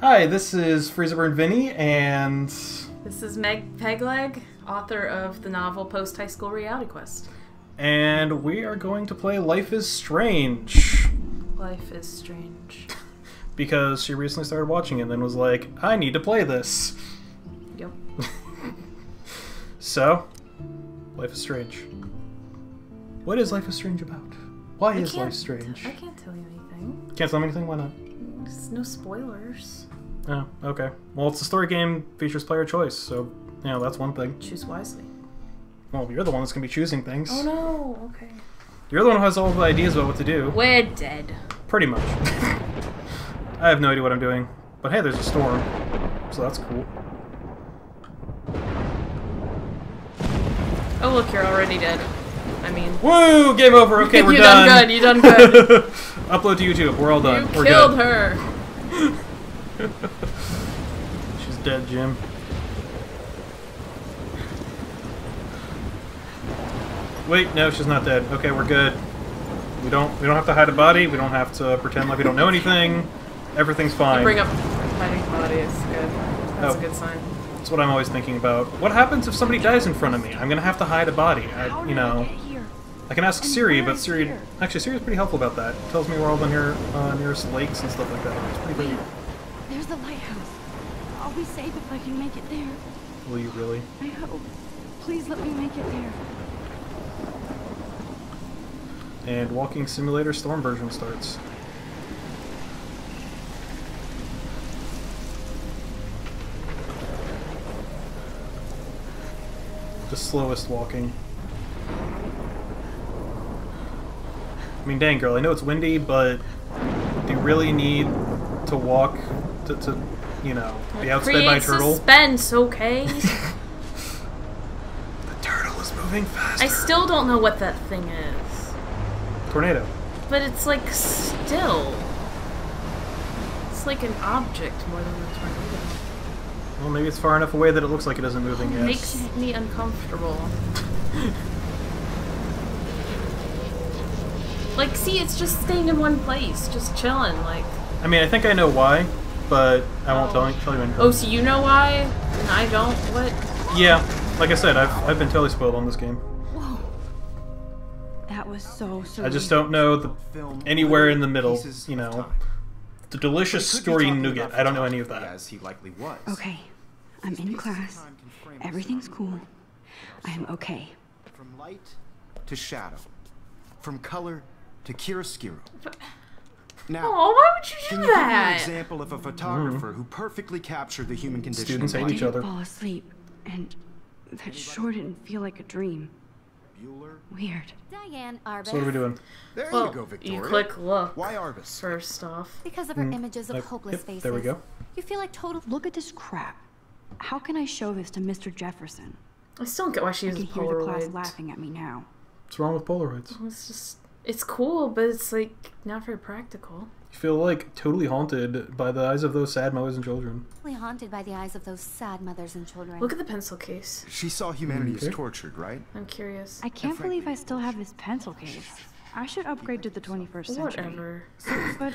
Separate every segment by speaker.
Speaker 1: Hi, this is Freezerburn Vinny, and
Speaker 2: This is Meg Pegleg, author of the novel Post High School Reality Quest.
Speaker 1: and we are going to play Life is Strange
Speaker 2: Life is strange.
Speaker 1: because she recently started watching it and then was like, I need to play this.
Speaker 2: Yep.
Speaker 1: So, Life is Strange. What is Life is Strange about? Why
Speaker 2: I
Speaker 1: is Life strange?
Speaker 2: I can't tell you anything.
Speaker 1: Can't tell me anything. Why not?
Speaker 2: There's no spoilers.
Speaker 1: Oh, okay. Well, it's a story game features player choice, so you know that's one thing.
Speaker 2: Choose wisely.
Speaker 1: Well, you're the one that's gonna be choosing things.
Speaker 2: Oh no. Okay.
Speaker 1: You're the one who has all the ideas about what to do.
Speaker 2: We're dead.
Speaker 1: Pretty much. I have no idea what I'm doing. But hey, there's a storm. So that's cool.
Speaker 2: Oh look, you're already dead. I mean,
Speaker 1: Woo! Game over. Okay, we're
Speaker 2: you
Speaker 1: done.
Speaker 2: done good. You done good.
Speaker 1: Upload to YouTube. We're all done.
Speaker 2: you
Speaker 1: we're
Speaker 2: killed
Speaker 1: good.
Speaker 2: her.
Speaker 1: She's dead, Jim. Wait, no, she's not dead. Okay, we're good. We don't we don't have to hide a body. We don't have to pretend like we don't know anything. Everything's fine.
Speaker 2: Bring up hiding body is good. That's
Speaker 1: Oh.
Speaker 2: a good sign.
Speaker 1: That's what I'm always thinking about. What happens if somebody dies in front of me? I'm gonna have to hide a body. I, you know, I can ask
Speaker 3: And
Speaker 1: Siri, but Siri
Speaker 3: here?
Speaker 1: actually Siri's pretty helpful about that. It Tells me where all the near uh, nearest lakes and stuff like that. It's pretty
Speaker 3: Wait, there's the lighthouse. I'll be safe if I can make it there.
Speaker 1: Will you really?
Speaker 3: I hope. Please let me make it there.
Speaker 1: And Walking Simulator Storm version starts. The slowest walking. I mean, dang, girl, I know it's windy, but do you really need to walk to, to you know, be outsped by a turtle?
Speaker 2: suspense, okay?
Speaker 1: The turtle is moving fast.
Speaker 2: I still don't know what that thing is.
Speaker 1: Tornado.
Speaker 2: But it's like still. It's like an object more than a tornado.
Speaker 1: Well, maybe it's far enough away that it looks like it isn't moving yet.
Speaker 2: Makes me uncomfortable. like, see, it's just staying in one place, just chilling. Like,
Speaker 1: I mean, I think I know why, but I won't
Speaker 2: Oh.
Speaker 1: tell, you- tell you anything.
Speaker 2: oh, so you know why, and I don't. What?
Speaker 1: Yeah, like I said, I've, I've been totally spoiled on this game.
Speaker 3: Whoa. That was so surreal.
Speaker 1: I just don't know the
Speaker 4: film
Speaker 1: anywhere in the middle, you know. The delicious story
Speaker 4: talking
Speaker 1: nougat. I don't know any of that.
Speaker 4: As he likely was.
Speaker 3: Okay. I'm in class.
Speaker 4: time can frame us
Speaker 3: Everything's cool. I am okay.
Speaker 4: From light to shadow, from color to chiaroscuro. Now,
Speaker 2: Oh, why would you
Speaker 4: can
Speaker 2: do
Speaker 4: that? give me an example of a photographer who perfectly captured the human condition?
Speaker 1: Students
Speaker 4: in
Speaker 1: hate
Speaker 3: I
Speaker 1: each
Speaker 4: life?
Speaker 3: didn't
Speaker 1: other.
Speaker 3: fall asleep, and that sure didn't feel like a dream.
Speaker 4: Bueller.
Speaker 3: Weird.
Speaker 5: Diane Arbus.
Speaker 1: So what are we doing?
Speaker 4: There
Speaker 2: Well,
Speaker 4: you go, Victoria.
Speaker 2: you click look
Speaker 4: Why Arbus?
Speaker 2: first off.
Speaker 5: Because of her images of
Speaker 1: Like,
Speaker 5: hopeless
Speaker 1: Mm, yep,
Speaker 5: faces.
Speaker 1: there we go.
Speaker 5: You feel like total.
Speaker 3: Look at this crap. How can I show this to Mr. Jefferson?
Speaker 2: I still don't get why she uses Polaroids.
Speaker 3: I can hear the class laughing at me now.
Speaker 1: What's wrong with Polaroids?
Speaker 2: It's just, it's cool, but it's like not very practical.
Speaker 1: You feel like totally haunted by the eyes of those sad mothers and children.
Speaker 5: Totally haunted by the eyes of those sad mothers and children.
Speaker 2: Look at the pencil case.
Speaker 4: She saw humanity
Speaker 1: Okay.
Speaker 4: as tortured, right?
Speaker 2: I'm curious.
Speaker 3: I can't believe I still have this pencil case. I should upgrade to the 21st century.
Speaker 2: Whatever.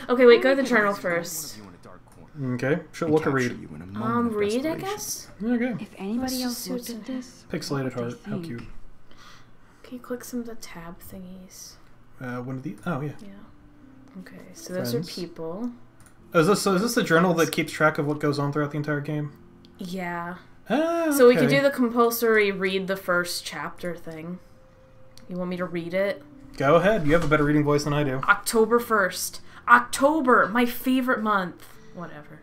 Speaker 2: Okay, wait, go to the journal first.
Speaker 4: One of you in a dark corner.
Speaker 1: Okay, should
Speaker 4: and
Speaker 1: look or read.
Speaker 4: you in a
Speaker 2: Um, read, I
Speaker 4: desperation.
Speaker 2: guess.
Speaker 1: Okay.
Speaker 3: If anybody
Speaker 2: Let's
Speaker 3: else
Speaker 2: just
Speaker 3: looked
Speaker 2: see
Speaker 3: at this,
Speaker 1: Pixelated heart. How cute.
Speaker 2: Can you click some of the tab thingies?
Speaker 1: Uh, one of the. Oh yeah.
Speaker 2: Yeah. Okay, so those
Speaker 1: Friends.
Speaker 2: are people.
Speaker 1: Oh, is this so? Is this the journal that keeps track of what goes on throughout the entire game?
Speaker 2: Yeah.
Speaker 1: Ah,
Speaker 2: So we can do the compulsory read the first chapter thing. You want me to read it?
Speaker 1: Go ahead. You have a better reading voice than I do.
Speaker 2: October 1st. October, my favorite month. Whatever.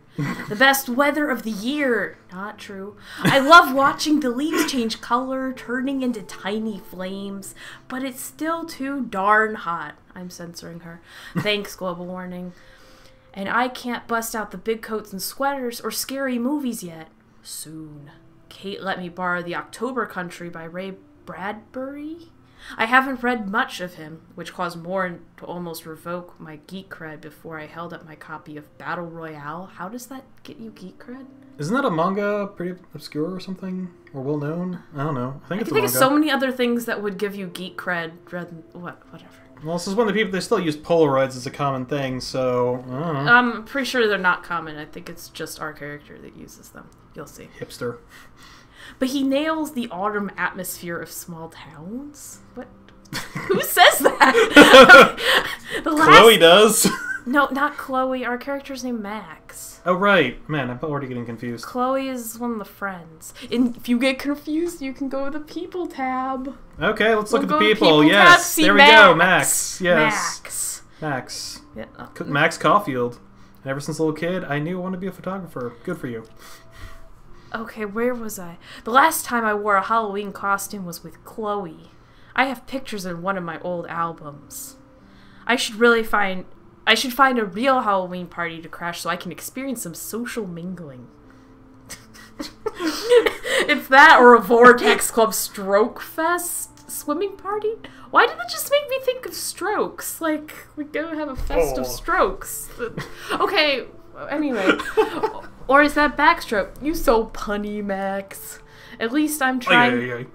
Speaker 2: The best weather of the year. Not true. I love watching the leaves change color, turning into tiny flames, but it's still too darn hot. I'm censoring her. Thanks, global warning. And I can't bust out the big coats and sweaters or scary movies yet. Soon. Kate let me borrow The October Country by Ray Bradbury. I haven't read much of him, which caused more to almost revoke my geek cred before I held up my copy of Battle Royale. How does that get you geek cred?
Speaker 1: Isn't that a manga pretty obscure or something? Or well known? I don't know. I think
Speaker 2: I
Speaker 1: it's
Speaker 2: can think of so many other things that would give you geek cred. Rather than, what, whatever.
Speaker 1: Well, this is one of the people, they still use Polaroids as a common thing, so, I don't know.
Speaker 2: I'm pretty sure they're not common. I think it's just our character that uses them. You'll see.
Speaker 1: Hipster.
Speaker 2: But he nails the autumn atmosphere of small towns. What? Who says that? the last...
Speaker 1: Chloe does.
Speaker 2: No, not Chloe. Our character's named Max.
Speaker 1: oh, right. Man, I'm already getting confused.
Speaker 2: Chloe is one of the friends. And if you get confused, you can go to the people tab.
Speaker 1: Okay, let's look
Speaker 2: We'll
Speaker 1: at the
Speaker 2: to
Speaker 1: people. yes,
Speaker 2: see
Speaker 1: there we go. Max. Yes.
Speaker 2: Max.
Speaker 1: Max.
Speaker 2: Yeah. uh,
Speaker 1: Max Caulfield. And ever since a little kid, I knew I wanted to be a photographer. Good for you.
Speaker 2: Okay, where was I? The last time I wore a Halloween costume was with Chloe. I have pictures in one of my old albums. I should really find I should find a real Halloween party to crash so I can experience some social mingling. it's that or a Vortex Club Stroke Fest swimming party? Why did that just make me think of strokes? Like, we go have a fest of
Speaker 1: Oh.
Speaker 2: strokes. Okay, anyway. Or is that backstroke? You so punny, Max. At least I'm
Speaker 1: Oh,
Speaker 2: trying.
Speaker 1: yeah,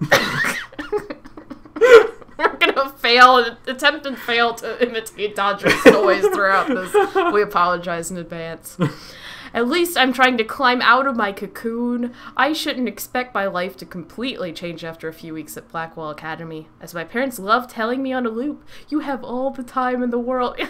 Speaker 1: yeah,
Speaker 2: We're gonna fail, attempt and fail to imitate Dodger's noise throughout this. We apologize in advance. At least I'm trying to climb out of my cocoon. I shouldn't expect my life to completely change after a few weeks at Blackwell Academy, as my parents love telling me on a loop, you have all the time in the world.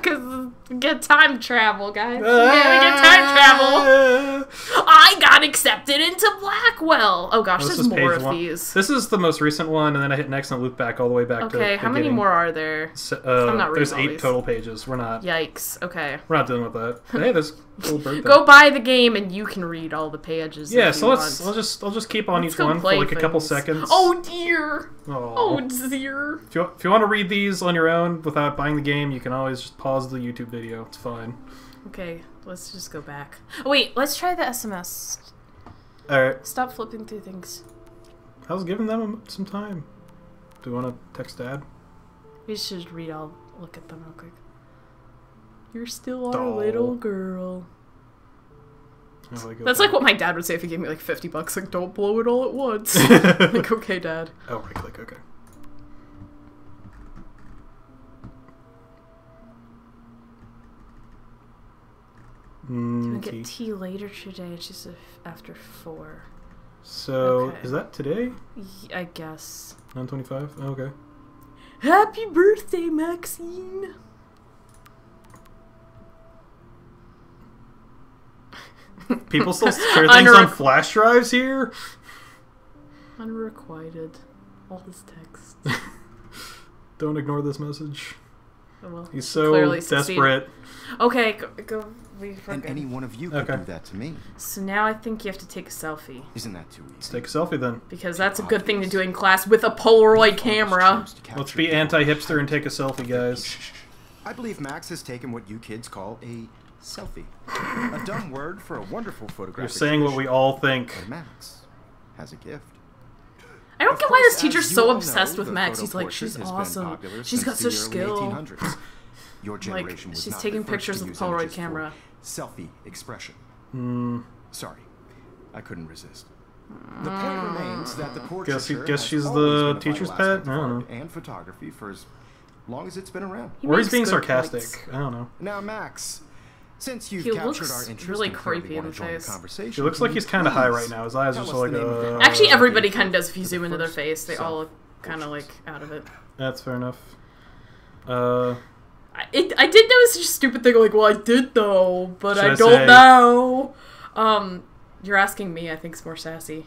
Speaker 2: Because get time travel, guys. Yeah, we get time travel. I got accepted into Blackwell. Oh gosh,
Speaker 1: This
Speaker 2: there's
Speaker 1: is
Speaker 2: more of
Speaker 1: one.
Speaker 2: these.
Speaker 1: This is the most recent one, and then I hit next and loop back all the way back to.
Speaker 2: Okay, how many more are there?
Speaker 1: So, uh,
Speaker 2: I'm not reading
Speaker 1: there's eight
Speaker 2: these.
Speaker 1: total pages. We're not.
Speaker 2: Yikes. Okay.
Speaker 1: We're not dealing with that. Hey, there's a little bird.
Speaker 2: Go buy the game and you can read all the pages.
Speaker 1: Yeah, so let's
Speaker 2: want.
Speaker 1: I'll just I'll just keep on
Speaker 2: Let's
Speaker 1: each one for like a couple seconds.
Speaker 2: Oh dear.
Speaker 1: Aw.
Speaker 2: Oh dear.
Speaker 1: If you, if you want to read these on your own without buying the game, you can always just pause the YouTube video. It's fine.
Speaker 2: Okay, let's just go back. Oh, wait, let's try the SMS.
Speaker 1: All right,
Speaker 2: Stop flipping through things.
Speaker 1: I was giving them some time. Do you want to text Dad?
Speaker 2: We should read all. Look at them real quick. You're still our
Speaker 1: Doll.
Speaker 2: little girl.
Speaker 1: How do I go
Speaker 2: That's like what my dad would say if he gave me like 50 bucks. Like, don't blow it all at once. like, okay, dad.
Speaker 1: Oh, right click. Okay. Mm,
Speaker 2: gonna get tea later today. It's just af- after 4.
Speaker 1: So
Speaker 2: Okay.
Speaker 1: is that today?
Speaker 2: I guess.
Speaker 1: 9:25. Oh, okay.
Speaker 2: Happy birthday, Maxine!
Speaker 1: People still share things on flash drives here.
Speaker 2: Unrequited. All this text.
Speaker 1: Don't ignore this message.
Speaker 2: Well,
Speaker 1: He's so
Speaker 2: clearly succeeded.
Speaker 1: desperate.
Speaker 2: Okay, go. go we
Speaker 4: And any one of you could
Speaker 1: Okay.
Speaker 4: do that to me.
Speaker 2: So now I think you have to take a selfie.
Speaker 4: Isn't that too
Speaker 1: Let's take a selfie then.
Speaker 2: Because that's a good thing to do in class with a Polaroid camera.
Speaker 1: Let's be anti-hipster and take a selfie, guys.
Speaker 4: I believe Max has taken what you kids call a selfie. a dumb word for a wonderful photograph.
Speaker 1: You're saying what we all think.
Speaker 4: But Max has a gift.
Speaker 2: I don't
Speaker 4: Of
Speaker 2: get why this teacher's
Speaker 4: as
Speaker 2: so obsessed
Speaker 4: know,
Speaker 2: with Max. He's like, she's awesome. She's got such skill.
Speaker 4: Your generation
Speaker 2: Like,
Speaker 4: was
Speaker 2: she's
Speaker 4: not
Speaker 2: taking pictures with
Speaker 4: use
Speaker 2: Polaroid camera.
Speaker 4: Selfie expression.
Speaker 1: Hmm.
Speaker 4: Sorry, I couldn't resist. The point remains that the portraiture
Speaker 1: Guess he- guess she's
Speaker 4: always
Speaker 1: the
Speaker 4: been
Speaker 1: teacher's pet? I don't
Speaker 4: art And photography for as long as it's been around.
Speaker 2: He
Speaker 1: Or he's being sarcastic.
Speaker 2: points.
Speaker 1: I don't know.
Speaker 4: Now, Max, since you've
Speaker 2: He
Speaker 4: captured
Speaker 2: looks
Speaker 4: our interest
Speaker 2: really
Speaker 4: and clearly
Speaker 2: creepy in the face.
Speaker 4: conversation,
Speaker 1: He looks like he's kind of high right now. His eyes are
Speaker 4: tell
Speaker 1: just like,
Speaker 4: the name of the-
Speaker 1: uh,
Speaker 2: Actually, everybody kind of does if you zoom
Speaker 4: the
Speaker 2: into their face. They all look kind of like out of it.
Speaker 1: That's fair enough. Uh,
Speaker 2: I, it, I did notice such a stupid thing like, well, I did though, but I
Speaker 1: I
Speaker 2: don't
Speaker 1: say-
Speaker 2: know. Um, you're asking me. I think's more sassy.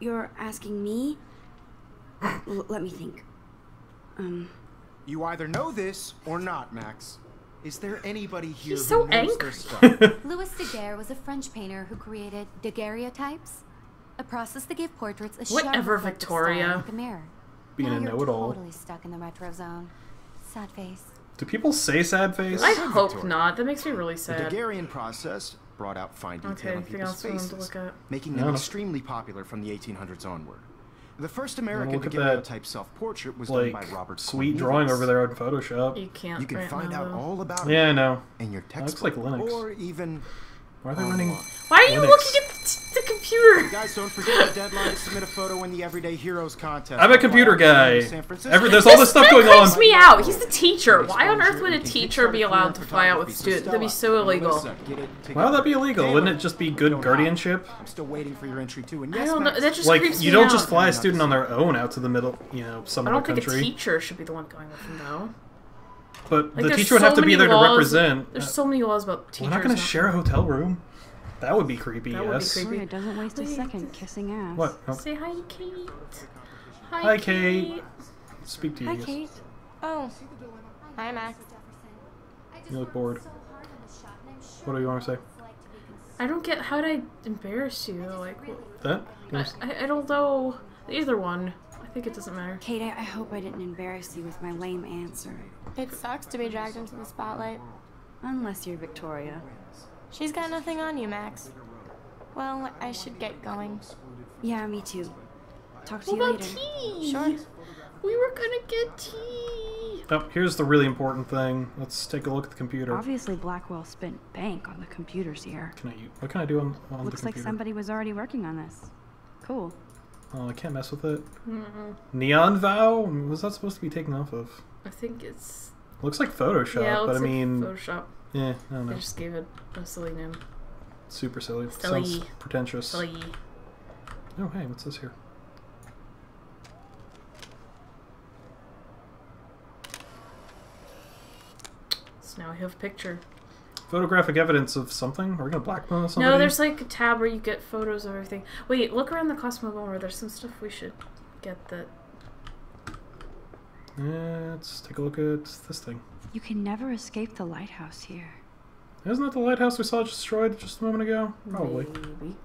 Speaker 6: You're asking me? L- let me think. Um,
Speaker 4: You either know this or not, Max. Is there anybody here
Speaker 2: He's
Speaker 4: who
Speaker 2: so
Speaker 4: knows their
Speaker 2: angry.
Speaker 4: stuff?
Speaker 5: Louis Daguerre was a French painter who created daguerreotypes, a process that gave portraits a sharp
Speaker 2: Whatever,
Speaker 5: reflective
Speaker 2: Victoria.
Speaker 5: style like a mirror.
Speaker 1: being
Speaker 5: now
Speaker 1: a
Speaker 5: you're
Speaker 1: know-it-all.
Speaker 5: totally stuck in the retro zone. Sad face.
Speaker 1: Do people say sad face?
Speaker 2: I
Speaker 4: Victoria.
Speaker 2: hope not. That makes me really sad. The.
Speaker 4: Daguerrean process brought out fine detail
Speaker 2: Okay,
Speaker 4: in
Speaker 2: anything
Speaker 4: people's
Speaker 2: else for them to
Speaker 4: faces, making them
Speaker 1: don't
Speaker 4: extremely popular from the 1800s onward. The first
Speaker 1: look
Speaker 4: American
Speaker 1: at that,
Speaker 4: daguerreotype self-portrait was done by Robert
Speaker 1: sweet
Speaker 4: Cornelius.
Speaker 1: drawing over there on Photoshop.
Speaker 2: You can't.
Speaker 4: You can find out
Speaker 2: though.
Speaker 4: all about
Speaker 1: Yeah, I know.
Speaker 4: in your
Speaker 1: looks
Speaker 4: textbook,
Speaker 1: like Linux.
Speaker 4: or even.
Speaker 1: Why are they running?
Speaker 2: Why are you
Speaker 1: Linux.
Speaker 2: looking at the, the computer?
Speaker 4: Guys, don't forget the deadline to submit a photo in the Everyday Heroes contest.
Speaker 1: I'm a computer guy. Every, there's all this stuff going
Speaker 2: creeps
Speaker 1: on.
Speaker 2: me out. He's the teacher. Why on earth would a teacher be allowed to fly out with students? That'd be so illegal.
Speaker 1: Why would that be illegal? Wouldn't it just be good guardianship?
Speaker 4: I'm still waiting for your entry too. And
Speaker 2: I
Speaker 4: yes,
Speaker 2: don't know. That just
Speaker 1: Like,
Speaker 2: creeps
Speaker 1: you don't
Speaker 2: out.
Speaker 1: just fly a student on their own out to the middle, you know, some
Speaker 2: I don't think
Speaker 1: country.
Speaker 2: a teacher should be the one going with them, though.
Speaker 1: But
Speaker 2: Like,
Speaker 1: the teacher would
Speaker 2: so
Speaker 1: have to be
Speaker 2: many
Speaker 1: there to represent.
Speaker 2: There's so many laws about teachers.
Speaker 1: We're not going to share a hotel room. That would be creepy.
Speaker 2: That would be
Speaker 1: yes.
Speaker 2: creepy.
Speaker 6: Victoria doesn't waste a second kissing ass.
Speaker 1: What? Oh,
Speaker 2: Say hi, Kate. Hi,
Speaker 1: Hi, Kate. speak to you.
Speaker 3: Hi,
Speaker 1: yes.
Speaker 3: Kate. Oh. Hi, Max.
Speaker 1: You look bored. What do you want to say?
Speaker 2: I don't get how did I embarrass you? Like, wh-
Speaker 1: That?
Speaker 2: I, I, I don't know. Either one. I think it doesn't matter.
Speaker 6: Kate, I, I hope I didn't embarrass you with my lame answer.
Speaker 3: It sucks to be dragged into the spotlight.
Speaker 6: Unless you're Victoria.
Speaker 3: She's got nothing on you, Max. Well, I should get going.
Speaker 6: Yeah, me too. Talk to
Speaker 2: What
Speaker 6: you
Speaker 2: about
Speaker 6: later.
Speaker 2: tea?
Speaker 3: Sure.
Speaker 2: We were gonna get tea.
Speaker 1: Oh, here's the really important thing. Let's take a look at the computer.
Speaker 6: Obviously, Blackwell spent bank on the computers here.
Speaker 1: Can I? What can I do on, on
Speaker 6: Looks
Speaker 1: the
Speaker 6: like somebody was already working on this. Cool.
Speaker 1: Oh, I can't mess with it. Neon Vow? Was that supposed to be taken off of?
Speaker 2: I think it's
Speaker 1: Looks like Photoshop,
Speaker 2: yeah.
Speaker 1: But I mean,
Speaker 2: like Photoshop.
Speaker 1: yeah, I don't
Speaker 2: They
Speaker 1: know.
Speaker 2: just gave it a silly name.
Speaker 1: Super silly.
Speaker 2: Silly.
Speaker 1: Sounds pretentious.
Speaker 2: Silly.
Speaker 1: Oh, hey, what's this here?
Speaker 2: So now I have a picture.
Speaker 1: Photographic evidence of something? Are we gonna blackmail somebody?
Speaker 2: No, there's like a tab where you get photos of everything. Wait, look around the Cosmo Ballroom. There's some stuff we should get that.
Speaker 1: Yeah, let's take a look at this thing.
Speaker 6: You can never escape the lighthouse here.
Speaker 1: Isn't that the lighthouse we saw just destroyed just a moment ago? Probably.
Speaker 2: Maybe.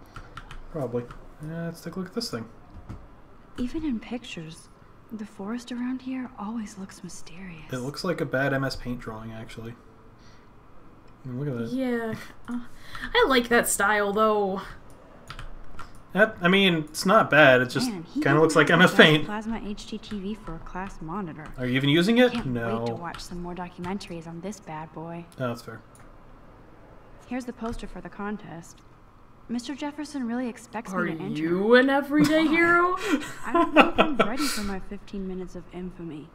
Speaker 1: Probably. Yeah, let's take a look at this thing.
Speaker 6: Even in pictures, the forest around here always looks mysterious.
Speaker 1: It looks like a bad MS Paint drawing, actually. I mean, look at that.
Speaker 2: Yeah. Uh, I like that style though.
Speaker 1: That, I mean, it's not bad. It just kind of looks like
Speaker 6: even
Speaker 1: MS
Speaker 6: a
Speaker 1: Paint.
Speaker 6: Plasma HDTV for a class monitor.
Speaker 1: Are you even using it?
Speaker 6: Can't wait to watch some more documentaries on this bad boy.
Speaker 1: Oh, that's fair.
Speaker 6: Here's the poster for the contest. Mr. Jefferson really expects
Speaker 2: Are
Speaker 6: me to enter.
Speaker 2: Are you an everyday hero?
Speaker 6: I don't know if I'm ready for my 15 minutes of infamy.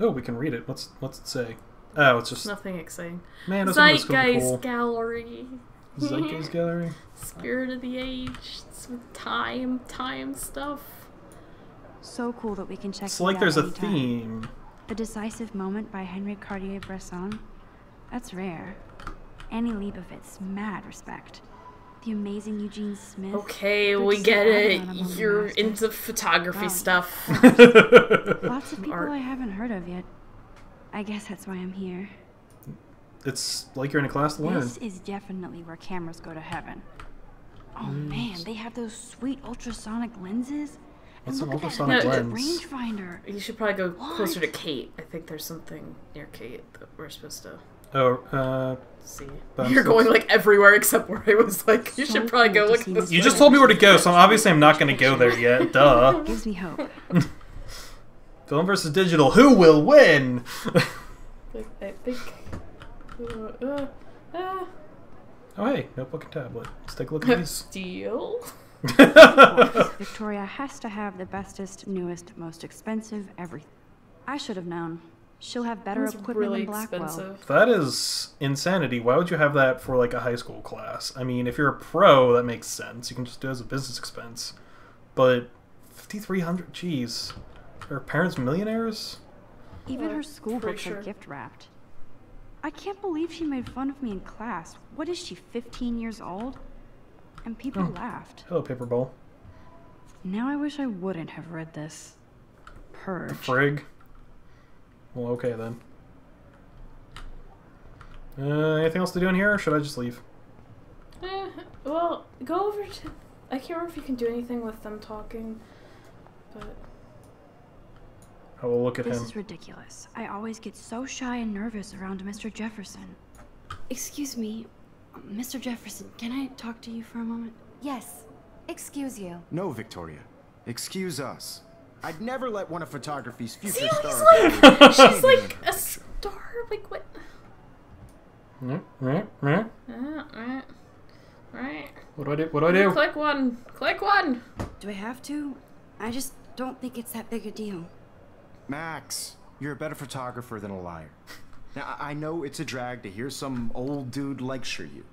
Speaker 1: Oh, we can read it. What's what's it say? Oh, it's just
Speaker 2: Nothing exciting.
Speaker 1: man. That's something that's gonna be
Speaker 2: Zeitgeist
Speaker 1: cool.
Speaker 2: Gallery.
Speaker 1: Zeitgeist Gallery.
Speaker 2: Spirit of the age. It's with time, time stuff.
Speaker 6: So cool that we can check
Speaker 1: It's like there's a
Speaker 6: anytime.
Speaker 1: theme.
Speaker 6: The Decisive Moment by Henri Cartier-Bresson. That's rare. Annie Leibovitz, mad respect. The amazing Eugene Smith.
Speaker 2: Okay, we get it.
Speaker 6: everyone among the
Speaker 2: You're into photography
Speaker 6: Wow.
Speaker 2: stuff.
Speaker 6: Lots of people
Speaker 2: art.
Speaker 6: I haven't heard of yet. I guess that's why I'm here.
Speaker 1: It's like you're in a class to learn.
Speaker 6: This is definitely where cameras go to heaven. Oh man, they have those sweet ultrasonic lenses.
Speaker 1: What's
Speaker 6: and
Speaker 1: an
Speaker 6: look at
Speaker 1: ultrasonic
Speaker 6: that
Speaker 2: lens?
Speaker 6: rangefinder.
Speaker 2: You should probably go closer to Kate. I think there's something near Kate that we're supposed to
Speaker 1: Oh, uh,
Speaker 2: see. You're
Speaker 1: still-
Speaker 2: going like everywhere except where I was like, you
Speaker 6: So
Speaker 2: should probably go
Speaker 6: cool to
Speaker 2: look at this.
Speaker 6: this
Speaker 1: you just told me where to go, so obviously I'm not going to go there yet. Duh.
Speaker 6: Gives me hope.
Speaker 1: Film versus digital. Who will win?
Speaker 2: Like, I think. Uh, uh, uh,
Speaker 1: oh, hey, notebook and tablet. Let's take a look at these.
Speaker 2: Steal?
Speaker 6: Victoria has to have the bestest, newest, most expensive everything. I should have known. She'll have better
Speaker 2: That's
Speaker 6: equipment
Speaker 2: really
Speaker 6: than Blackwell.
Speaker 2: expensive.
Speaker 1: That is insanity. Why would you have that for like a high school class? I mean, if you're a pro, that makes sense. You can just do it as a business expense. But 5300 geez. Are parents millionaires?
Speaker 6: Even her school
Speaker 2: pretty
Speaker 6: books
Speaker 2: sure.
Speaker 6: are gift wrapped. I can't believe she made fun of me in class. What is she, 15 years old? And people
Speaker 1: Oh.
Speaker 6: laughed.
Speaker 1: Hello, paper bowl.
Speaker 6: Now I wish I wouldn't have read this. Purge.
Speaker 1: Frig. Well, okay then. Uh, anything else to do in here, or should I just leave?
Speaker 2: Eh, well, go over to. I can't remember if you can do anything with them talking, but
Speaker 1: I will look at
Speaker 6: This
Speaker 1: him.
Speaker 6: is ridiculous. I always get so shy and nervous around Mr. Jefferson. Excuse me, Mr. Jefferson, can I talk to you for a moment?
Speaker 5: Yes. Excuse you.
Speaker 4: No, Victoria. Excuse us. I'd never let one of photography's future
Speaker 2: See,
Speaker 4: stars.
Speaker 2: he's like, she's like a star. Like what?
Speaker 1: Meh, meh, meh.
Speaker 2: Uh, right, right.
Speaker 1: What do I do? What do I do?
Speaker 2: Click one. Click one.
Speaker 6: Do I have to? I just don't think it's that big a deal.
Speaker 4: Max, you're a better photographer than a liar. Now, I I know it's a drag to hear some old dude lecture you,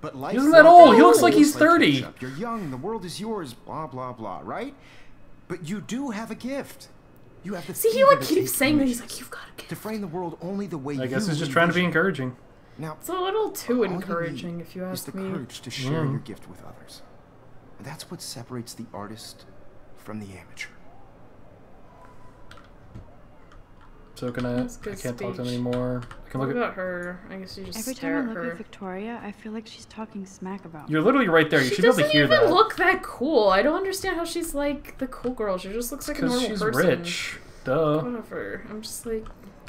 Speaker 4: but life
Speaker 1: isn't that old. He looks like he's 30.
Speaker 4: You're young, the world is yours, blah blah blah, right? But you do have a gift. You have the
Speaker 2: See, he
Speaker 4: fever
Speaker 2: like keeps saying that. He's like, you've got to
Speaker 4: to
Speaker 2: get.
Speaker 4: frame the world only the way
Speaker 1: I
Speaker 4: you
Speaker 1: guess he's just trying to be encouraging.
Speaker 4: Now,
Speaker 2: It's a little too
Speaker 4: all you
Speaker 2: encouraging, if you
Speaker 4: is
Speaker 2: ask
Speaker 4: the
Speaker 2: me.
Speaker 4: courage to share
Speaker 1: Yeah.
Speaker 4: your gift with others. And that's what separates the artist from the amateur.
Speaker 1: So can I?
Speaker 2: That's
Speaker 1: I
Speaker 2: good
Speaker 1: can't talk to him anymore. I can
Speaker 2: What
Speaker 1: look at.
Speaker 2: about her? I guess you just
Speaker 6: Every
Speaker 2: stare
Speaker 6: time I
Speaker 2: at
Speaker 6: look
Speaker 2: her.
Speaker 6: at Victoria, I feel like she's talking smack about me.
Speaker 1: You're literally right there. You
Speaker 2: she
Speaker 1: should be able to hear that.
Speaker 2: She doesn't even look that cool. I don't understand how she's like the cool girl. She just looks like a
Speaker 1: Because
Speaker 2: normal
Speaker 1: she's
Speaker 2: person.
Speaker 1: rich. Duh.
Speaker 2: Whatever. I'm just like.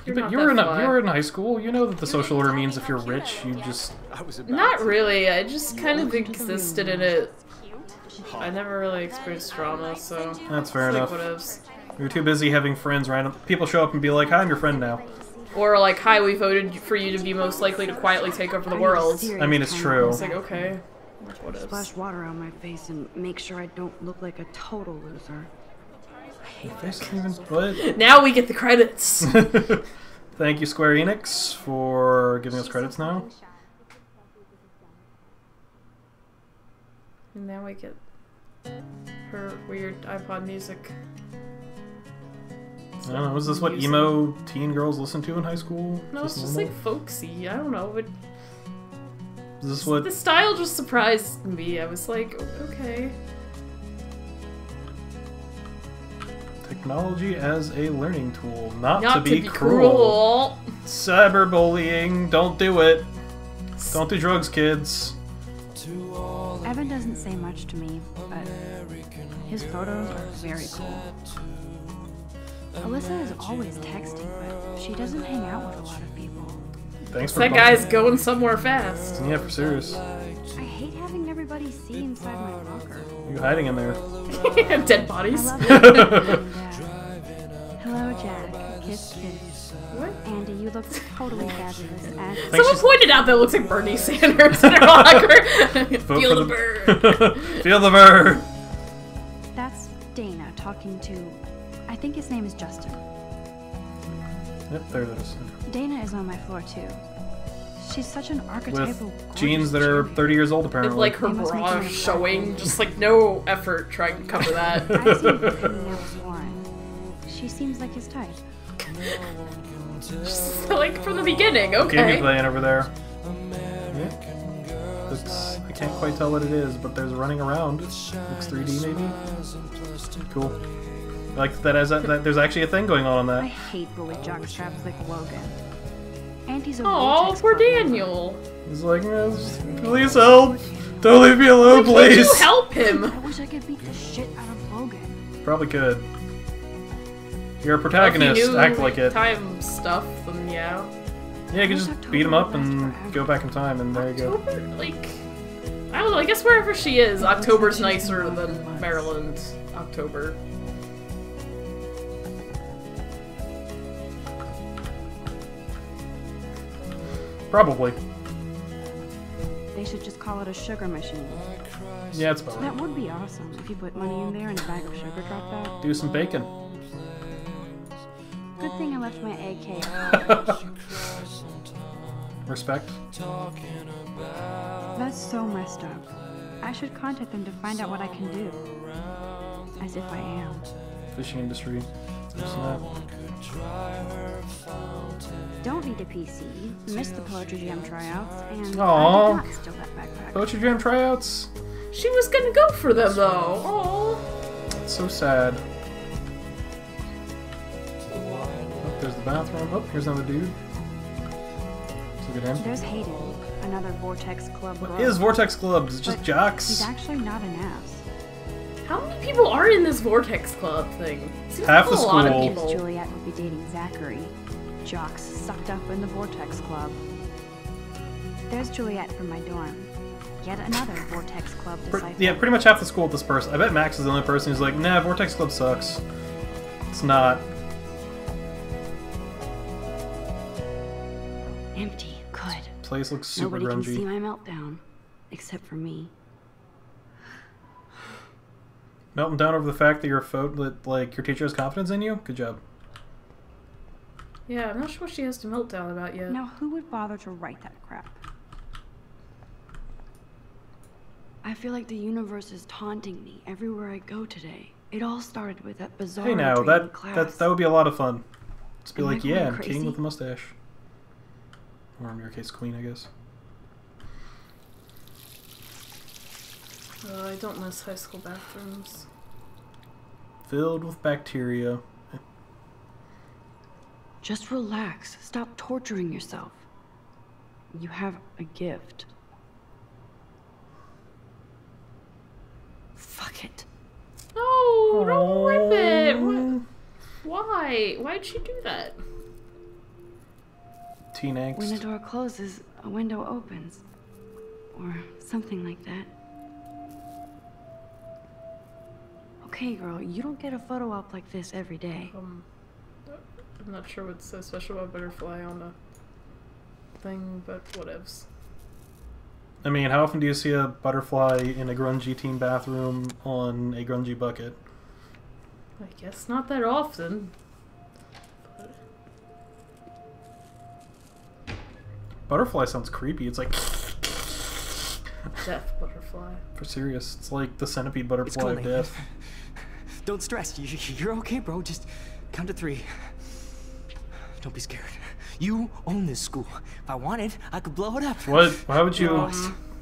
Speaker 2: You're
Speaker 1: But
Speaker 2: not
Speaker 1: you were
Speaker 2: that
Speaker 1: in a, you were in high school. You know that the social order means if you're rich, you just
Speaker 4: I was
Speaker 2: Not really. I just kind of existed in it. I never really experienced drama, so
Speaker 1: that's fair
Speaker 2: it's like
Speaker 1: enough.
Speaker 2: whatevs.
Speaker 1: You're too busy having friends. Random people show up and be like, "Hi, I'm your friend now."
Speaker 2: Or like, hi, we voted for you to be most likely to quietly take over the
Speaker 6: I need a
Speaker 2: world.
Speaker 1: I mean, it's true.
Speaker 6: of
Speaker 2: It's like okay, like
Speaker 6: Splash water on my face and make sure I don't look like a total loser.
Speaker 1: Face isn't even- What?
Speaker 2: Now we get the credits.
Speaker 1: Thank you, Square Enix, for giving us credits now.
Speaker 2: and now we get her weird iPod music.
Speaker 1: I don't know. Is this what
Speaker 2: Music.
Speaker 1: emo teen girls listen to in high school?
Speaker 2: No,
Speaker 1: Is
Speaker 2: it's
Speaker 1: this
Speaker 2: just like
Speaker 1: normal?
Speaker 2: folksy. I don't know. But
Speaker 1: Is this what?
Speaker 2: the style just surprised me. I was like, okay.
Speaker 1: Technology as a learning tool, not,
Speaker 2: Not
Speaker 1: to be, cruel.
Speaker 2: cruel.
Speaker 1: Cyberbullying, don't do it. Don't do drugs, kids.
Speaker 6: Evan doesn't say much to me, but his photos are very cool. Alyssa is always texting, but she doesn't hang out with a lot of people.
Speaker 1: Thanks for
Speaker 2: That
Speaker 1: bumping-
Speaker 2: guy's going somewhere fast.
Speaker 1: Yeah, for serious.
Speaker 6: I hate having everybody see inside my locker.
Speaker 1: You hiding in there?
Speaker 2: Dead
Speaker 6: I
Speaker 2: bodies.
Speaker 6: love it. and, hello, Jack. Kiss, kiss.
Speaker 2: What?
Speaker 6: Andy, you look totally fabulous. As
Speaker 1: Thanks,
Speaker 2: Someone
Speaker 1: she's-
Speaker 2: pointed out that it looks like Bernie Sanders in her locker.
Speaker 1: Vote
Speaker 2: Feel
Speaker 1: for
Speaker 2: the bird.
Speaker 1: Feel the bird.
Speaker 6: that's Dana talking to. I think his name is Justin.
Speaker 1: Yep, there it is.
Speaker 6: Dana is on my floor too. She's such an archetypal.
Speaker 1: With jeans that are 30 years old, apparently.
Speaker 2: With
Speaker 1: apparently.
Speaker 2: like her
Speaker 6: They must make
Speaker 2: bra showing, just like no effort trying to cover that.
Speaker 6: I've seen him hanging out with Warren. She seems like his type.
Speaker 2: Just like from the beginning,
Speaker 1: Gaming
Speaker 2: okay.
Speaker 1: playing over there. Yeah. It's, I can't quite tell what it is, but there's running around. Looks 3D maybe. Cool. I like that as that, that there's actually a thing going on on
Speaker 6: I
Speaker 1: that.
Speaker 6: hate bully jock straps like Logan. And he's a
Speaker 2: Oh,
Speaker 6: Vortex
Speaker 2: poor Daniel.
Speaker 1: He's like, "Eh, please help! Don't leave me alone,
Speaker 2: Why can't you
Speaker 1: please.
Speaker 2: help him?
Speaker 6: I wish I could beat the shit out of Logan.
Speaker 1: Probably could. You're a
Speaker 2: If you
Speaker 1: protagonist.
Speaker 2: knew
Speaker 1: Act like it.
Speaker 2: Time stuff, then yeah.
Speaker 1: Yeah, you can just beat him up and go back in time, and there you go.
Speaker 2: October, like, I don't know. I guess wherever she is, October's nicer than Maryland. October.
Speaker 1: Probably.
Speaker 6: They should just call it a sugar machine.
Speaker 1: Yeah, it's about right.
Speaker 6: That would be awesome if you put money in there and a bag of sugar dropped out.
Speaker 1: Do some bacon.
Speaker 6: Good thing I left my AK.
Speaker 1: Respect.
Speaker 6: That's so messed up. I should contact them to find out what I can do. As if I am.
Speaker 1: Fishing industry. Snap.
Speaker 6: Don't need a PC. Missed the Poetry Jam tryouts, and
Speaker 1: Aw.
Speaker 6: I did not steal that backpack.
Speaker 1: Poetry Jam tryouts.
Speaker 2: She was gonna go for them though. Oh.
Speaker 1: It's so sad. Oh, there's the bathroom. Oh, here's another dude. Let's look at him.
Speaker 6: There's Hayden, another Vortex Club
Speaker 1: What
Speaker 6: bro.
Speaker 1: is Vortex Club? It's just
Speaker 6: But
Speaker 1: jocks.
Speaker 6: He's actually not an ass.
Speaker 2: How many people are in this Vortex Club thing? Seems
Speaker 1: Half
Speaker 2: like
Speaker 1: the
Speaker 2: a lot of
Speaker 1: school.
Speaker 2: people.
Speaker 6: Juliet would be dating Zachary. Jocks sucked up in the Vortex Club. There's Juliet from my dorm. Yet another Vortex Club disciple.
Speaker 1: yeah, pretty much half the school at this person. I bet Max is the only person who's like, nah, Vortex Club sucks. It's not.
Speaker 6: Empty. Good.
Speaker 1: Place looks super
Speaker 6: Nobody can see my meltdown. Except for me.
Speaker 1: Melting down over the fact that your photo, that like your teacher has confidence in you. Good job.
Speaker 2: Yeah, I'm not sure what she has to melt down about yet.
Speaker 6: Now, who would bother to write that crap? I feel like the universe is taunting me everywhere I go today. It all started with that bizarre
Speaker 1: Hey now,
Speaker 6: dream
Speaker 1: that
Speaker 6: class.
Speaker 1: that that would be a lot of fun. Just be
Speaker 6: Am
Speaker 1: like, yeah, I'm
Speaker 6: crazy?
Speaker 1: king with a mustache. Or in your case, queen, I guess.
Speaker 2: Uh, I don't miss high school bathrooms.
Speaker 1: Filled with bacteria.
Speaker 6: Just relax. Stop torturing yourself. You have a gift. Fuck it.
Speaker 2: No, don't rip it. What? Why? Why'd she do that?
Speaker 1: Teen angst.
Speaker 6: When a door closes, a window opens. Or something like that. Okay, girl, you don't get a photo op like this every day.
Speaker 2: Um, I'm not sure what's so special about butterfly on the thing, but whatevs.
Speaker 1: I mean, how often do you see a butterfly in a grungy teen bathroom on a grungy bucket?
Speaker 2: I guess not that often.
Speaker 1: Butterfly sounds creepy. It's like
Speaker 2: Death butterfly.
Speaker 1: for serious. It's like the centipede butterfly of death.
Speaker 7: Don't stress. You, you're okay, bro. Just count to three. Don't be scared. You own this school. If I wanted, I could blow it up.
Speaker 1: What? Why would you?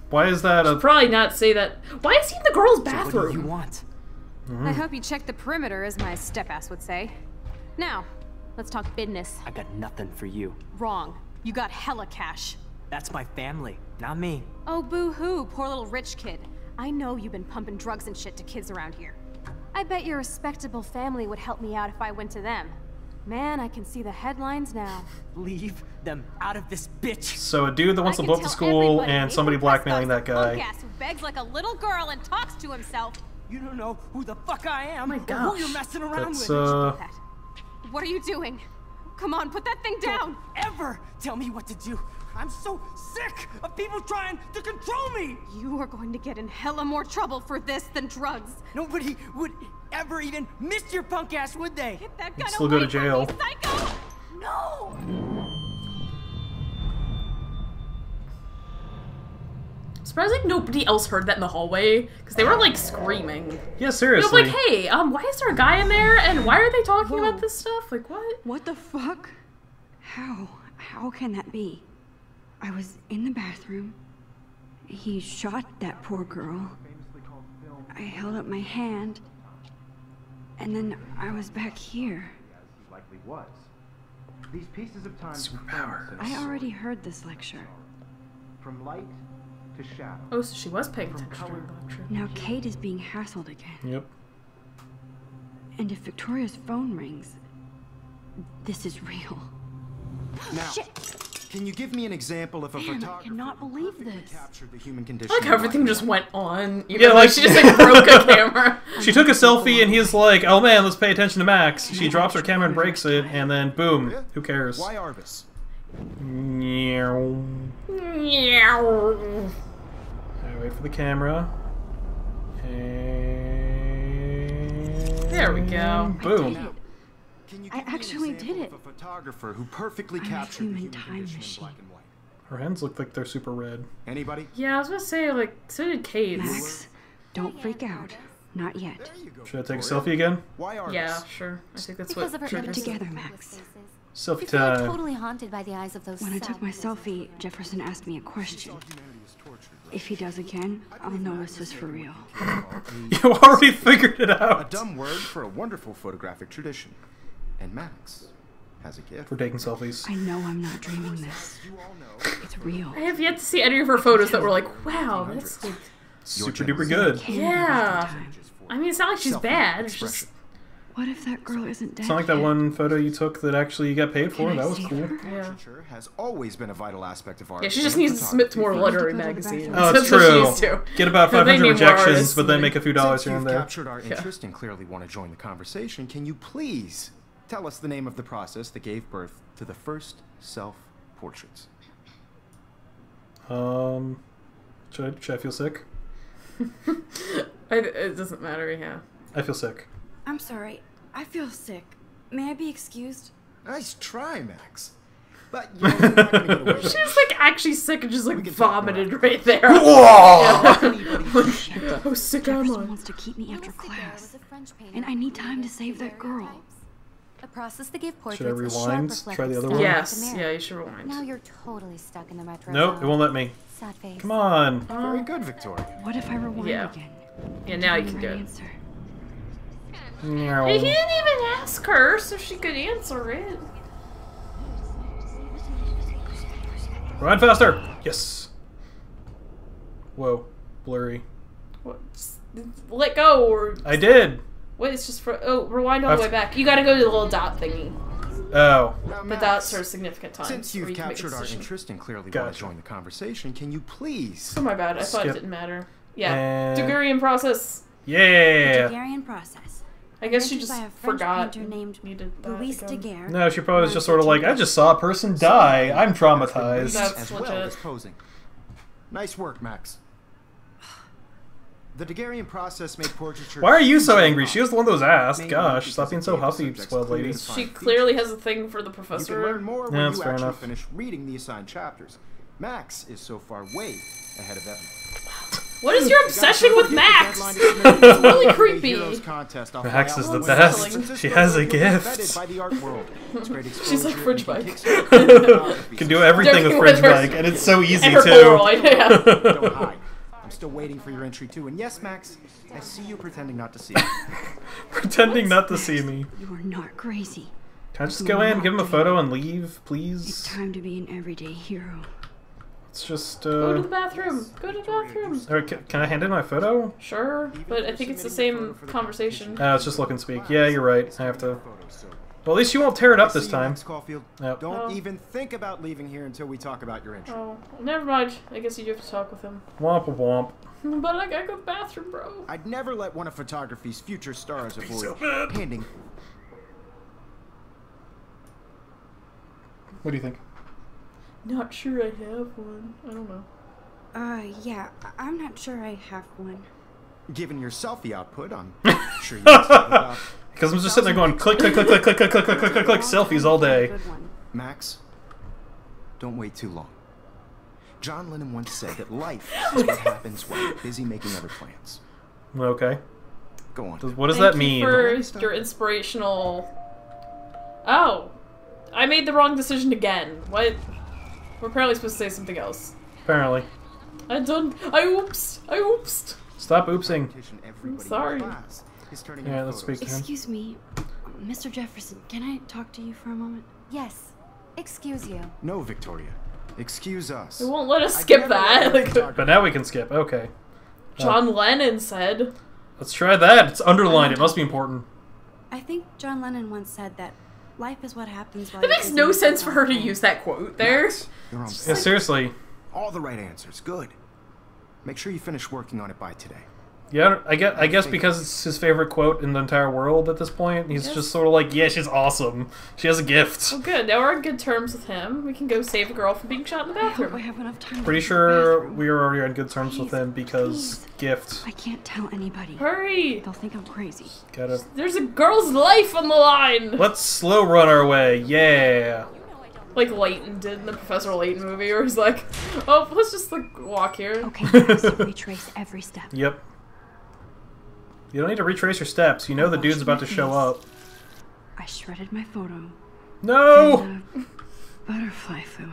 Speaker 1: Why is that a?
Speaker 2: Probably not say that. Why is he in the girls'
Speaker 7: So what do you
Speaker 2: bathroom?
Speaker 7: want? Mm-hmm.
Speaker 8: I hope you check the perimeter, as my step-ass would say. Now, let's talk business.
Speaker 7: I got nothing for you.
Speaker 8: Wrong. You got hella cash.
Speaker 7: That's my family, not me.
Speaker 8: Oh, boo-hoo, poor little rich kid. I know you've been pumping drugs and shit to kids around here. I bet your respectable family would help me out if I went to them. Man, I can see the headlines now.
Speaker 7: Leave them out of this bitch.
Speaker 1: So a dude that wants
Speaker 8: I
Speaker 1: to
Speaker 8: can
Speaker 1: blow up the school and somebody blackmailing that
Speaker 8: Prescott's a
Speaker 1: guy.
Speaker 8: punk-ass who begs like a little girl and talks to himself.
Speaker 7: You don't know who the fuck I am
Speaker 2: my
Speaker 7: or who you're messing around
Speaker 1: That's
Speaker 7: with.
Speaker 1: uh.
Speaker 8: What are you doing? Come on, put that thing down.
Speaker 7: Ever tell me what to do. I'm so sick of people trying to control me.
Speaker 8: You are going to get in hella more trouble for this than drugs.
Speaker 7: Nobody would ever even miss your punk ass, would they?
Speaker 8: Get that gun
Speaker 1: still go
Speaker 8: away
Speaker 1: to
Speaker 8: from
Speaker 1: jail.
Speaker 8: me, psycho! No!
Speaker 2: Surprised like nobody else heard that in the hallway because they were like screaming.
Speaker 1: Yeah,
Speaker 2: I
Speaker 1: seriously.
Speaker 2: was like, hey, um, why is there a guy in there? And why are they talking about this stuff? Like, what?
Speaker 6: What the fuck? How? How can that be? I was in the bathroom. He shot that poor girl. I held up my hand. And then I was back here.
Speaker 4: He likely was. These pieces of time
Speaker 1: Superpower.
Speaker 6: I already heard this lecture.
Speaker 4: from light to shadow.
Speaker 2: Oh, so she was paying attention during.
Speaker 6: Now Kate is being hassled again.
Speaker 1: Yep.
Speaker 6: And if Victoria's phone rings, this is real.
Speaker 4: Now, can you give me an example of a
Speaker 6: Man, I
Speaker 4: photographer
Speaker 6: cannot
Speaker 4: who
Speaker 6: believe
Speaker 4: perfectly
Speaker 6: this.
Speaker 4: captured the human condition?
Speaker 2: I like how everything just went on. Even
Speaker 1: Yeah,
Speaker 2: yeah,
Speaker 1: like-
Speaker 2: like she just like broke a camera.
Speaker 1: She took a selfie and he's like, "Oh man, let's pay attention to Max." She drops her camera and breaks it, and then boom, who cares?
Speaker 4: Why Arbus?
Speaker 1: Meow.
Speaker 2: Meow.
Speaker 1: I wait for the camera. And
Speaker 2: There we go.
Speaker 1: Boom.
Speaker 6: I did it.
Speaker 4: Can you
Speaker 6: I
Speaker 4: give me an
Speaker 6: actually did it.
Speaker 4: Of a photographer who perfectly
Speaker 6: I'm
Speaker 4: captured the
Speaker 6: human
Speaker 4: human condition
Speaker 6: machine.
Speaker 4: in black and white.
Speaker 1: Her hands look like they're super red.
Speaker 4: Anybody?
Speaker 2: Yeah, I was gonna say like so did Kate's.
Speaker 6: Max, don't freak out. Not yet.
Speaker 4: Go.
Speaker 1: Should I take a selfie again?
Speaker 4: Why Arbus?
Speaker 2: Yeah, sure. I think that's
Speaker 5: Because
Speaker 2: what
Speaker 5: of her
Speaker 6: Keep it
Speaker 2: triggers.
Speaker 6: together, Max.
Speaker 5: with faces.
Speaker 1: Selfie
Speaker 5: You feel
Speaker 1: time.
Speaker 5: totally haunted by the eyes of those
Speaker 6: When I took my selfie, Jefferson asked me a question. If he does again, I'll know this is for real.
Speaker 1: You already figured it out.
Speaker 4: A dumb word for a wonderful photographic tradition. And Max has a gift.
Speaker 1: We're taking selfies.
Speaker 6: I know I'm not dreaming this.
Speaker 4: You all know
Speaker 6: It's real.
Speaker 2: I have yet to see any of her photos that were like, wow, that's like,
Speaker 1: Super duper good.
Speaker 2: yeah. I mean, it's not like she's bad. It's just.
Speaker 6: What if that girl isn't dead?
Speaker 1: It's not like that one photo you took that actually you got paid for.
Speaker 6: Can I
Speaker 1: That was cool.
Speaker 6: her?
Speaker 2: Yeah.
Speaker 4: Portraiture has always been a vital aspect of art.
Speaker 2: Yeah, she just needs to submit to more literary
Speaker 6: Need to go to the
Speaker 2: magazines.
Speaker 1: Oh, it's
Speaker 2: That's what she
Speaker 1: true.
Speaker 2: to.
Speaker 1: Get about 500 rejections, but then make a few dollars here and
Speaker 4: you've
Speaker 1: there.
Speaker 4: captured our interest and clearly want to join the conversation, can you please tell us the name of the process that gave birth to the first self-portraits?
Speaker 1: Um, should I, should I feel sick?
Speaker 2: I, it doesn't matter, yeah.
Speaker 1: I feel sick.
Speaker 6: I'm sorry. I feel sick. May I be excused?
Speaker 4: Nice try, Max. But you know, we're not gonna get away with
Speaker 2: She
Speaker 4: it.
Speaker 2: was like actually sick and just like
Speaker 4: can talk more
Speaker 2: vomited right there.
Speaker 4: Anybody-
Speaker 2: How sick am
Speaker 6: Jefferson
Speaker 2: I?
Speaker 6: wants to keep me after class.
Speaker 5: was a French painter
Speaker 6: and I need time to save that girl.
Speaker 5: Daguerreotypes, A process that gave portraits
Speaker 1: Should I
Speaker 5: a sharp
Speaker 1: rewind?
Speaker 5: reflective
Speaker 1: Try the other one?
Speaker 2: Yes, yeah, you should rewind.
Speaker 5: Now you're totally stuck in the retro
Speaker 1: Nope, it won't let me.
Speaker 5: Sad face.
Speaker 1: Come on.
Speaker 4: Very good, Victoria.
Speaker 6: What if I rewind
Speaker 2: Yeah.
Speaker 6: again?
Speaker 2: Yeah, now you can
Speaker 6: me
Speaker 2: do
Speaker 6: my
Speaker 2: it.
Speaker 6: answer.
Speaker 1: Meow.
Speaker 2: Hey, he didn't even ask her so she could answer it.
Speaker 1: Run faster! Yes. Whoa, blurry.
Speaker 2: What? Let go or
Speaker 1: I did.
Speaker 2: Wait. It's just for oh, rewind all the
Speaker 1: I've-
Speaker 2: way back. You got to go to the little dot thingy.
Speaker 1: Oh,
Speaker 4: Now,
Speaker 2: The
Speaker 4: Max,
Speaker 2: dots are significant times.
Speaker 4: Since you've
Speaker 2: you can make
Speaker 4: captured our interest and clearly want to join the conversation, can you please
Speaker 2: Oh my bad. I thought it didn't matter. Yeah,
Speaker 1: And-
Speaker 2: Daguerrean process.
Speaker 1: yeah.
Speaker 5: Daguerrean process.
Speaker 2: I guess she just
Speaker 5: by a French
Speaker 2: forgot.
Speaker 5: painter named
Speaker 2: needed that
Speaker 5: Daguerre.
Speaker 1: No, she probably was just sort of like, I just saw a person die. I'm traumatized.
Speaker 2: That's
Speaker 4: as
Speaker 2: legit.
Speaker 4: well as posing. Nice work, Max. The Daguerrean process made portraiture.
Speaker 1: Why are you so angry? She was the one that was asked. Gosh, stop being so huffy, spoiled lady.
Speaker 2: She clearly has a thing for the
Speaker 4: You can
Speaker 2: professor.
Speaker 4: learn more when
Speaker 1: that's
Speaker 4: you actually
Speaker 1: enough.
Speaker 4: finish reading the assigned chapters. Max is so far way ahead of Evan.
Speaker 2: What is your obsession with Max?
Speaker 4: it's
Speaker 2: really creepy.
Speaker 1: Max is the best. She has a gift.
Speaker 4: By the art world. It's great
Speaker 2: She's like
Speaker 4: exposure,
Speaker 2: Fridge Bike.
Speaker 1: Can do everything with
Speaker 2: Joking
Speaker 1: Fridge Bike, and it's so easy too.
Speaker 4: I'm still waiting for your entry too. And yes, Max, I see you pretending not to see. me.
Speaker 1: Pretending not to see me.
Speaker 6: You are not crazy.
Speaker 1: Can I just go in, give him a photo, and leave, please?
Speaker 6: It's time to be an everyday hero.
Speaker 1: It's just,
Speaker 2: Go to the
Speaker 1: uh.
Speaker 2: bathroom. Go to the bathroom.
Speaker 1: Alright, can, can I hand in my photo?
Speaker 2: Sure, but I think it's the same conversation.
Speaker 1: Oh, it's just look and speak. Yeah, you're right. I have to. Well, at least you won't tear it up this time.
Speaker 4: Max Caulfield.
Speaker 1: Yep.
Speaker 4: Don't
Speaker 2: Oh.
Speaker 4: even think about leaving here until we talk about your entry.
Speaker 2: Oh, never mind. I guess you do have to talk with him.
Speaker 1: Womp a womp.
Speaker 2: But I gotta go to the bathroom, bro.
Speaker 4: I'd never let one of photography's future stars avoid
Speaker 1: so bad.
Speaker 4: handing.
Speaker 1: What do you think?
Speaker 2: Not sure I have one. I don't know.
Speaker 6: Uh, yeah, I- I'm not sure I have one.
Speaker 4: Given your selfie output, I'm sure you must have about
Speaker 1: Because I'm just sitting there going click, click, click, click, click, click, click, click, click, click, click, selfies all day.
Speaker 4: Max, don't wait too long. John Lennon once said that life is what happens while you're busy making other plans.
Speaker 1: Okay.
Speaker 4: Go on.
Speaker 1: What does
Speaker 2: Thank
Speaker 1: that
Speaker 2: you
Speaker 1: mean?
Speaker 2: for your inspirational. Oh, I made the wrong decision again. What? We're apparently supposed to say something else.
Speaker 1: Apparently.
Speaker 2: I done. I oopsed. I oopsed.
Speaker 1: Stop oopsing.
Speaker 4: Competition everybody in
Speaker 2: sorry.
Speaker 4: class is turning
Speaker 1: Yeah,
Speaker 4: in
Speaker 1: let's speak to him.
Speaker 6: Excuse me, Mr. Jefferson, can I talk to you for a moment?
Speaker 5: Yes. Excuse you.
Speaker 4: No, Victoria. Excuse us.
Speaker 2: It won't let us skip that. Like
Speaker 1: But now we can skip. Okay.
Speaker 2: John Lennon said.
Speaker 1: Let's try that. It's underlined. It must be important.
Speaker 6: I think John Lennon once said that life is what happens while
Speaker 2: That
Speaker 6: you're
Speaker 2: It
Speaker 6: makes
Speaker 2: no sense for her to use that quote there.
Speaker 4: Max, you're on
Speaker 1: Yeah, seriously.
Speaker 4: all the right answers. Good. Make sure you finish working on it by today.
Speaker 1: Yeah, I guess, I guess because it's his favorite quote in the entire world at this point, he's
Speaker 2: Yes.
Speaker 1: just sort of like, yeah, she's awesome. She has a gift.
Speaker 2: Well, good. Now we're on good terms with him. We can go save a girl from being shot in the
Speaker 6: I hope I have enough time.
Speaker 1: Pretty
Speaker 6: to get to the
Speaker 1: sure we are already on good terms with him because
Speaker 6: please.
Speaker 1: gift.
Speaker 6: I can't tell anybody.
Speaker 2: Hurry!
Speaker 6: They'll think I'm crazy.
Speaker 1: Gotta.
Speaker 2: There's a girl's life on the line!
Speaker 1: Let's slow run our way. Yeah.
Speaker 2: Like Layton did in the Professor Layton movie, where he's like, oh, let's just like walk here.
Speaker 6: Okay, Max, retrace every step.
Speaker 1: Yep. You don't need to retrace your steps. You know the dude's about to show up.
Speaker 6: I shredded my photo.
Speaker 1: No!
Speaker 6: Butterfly flew in.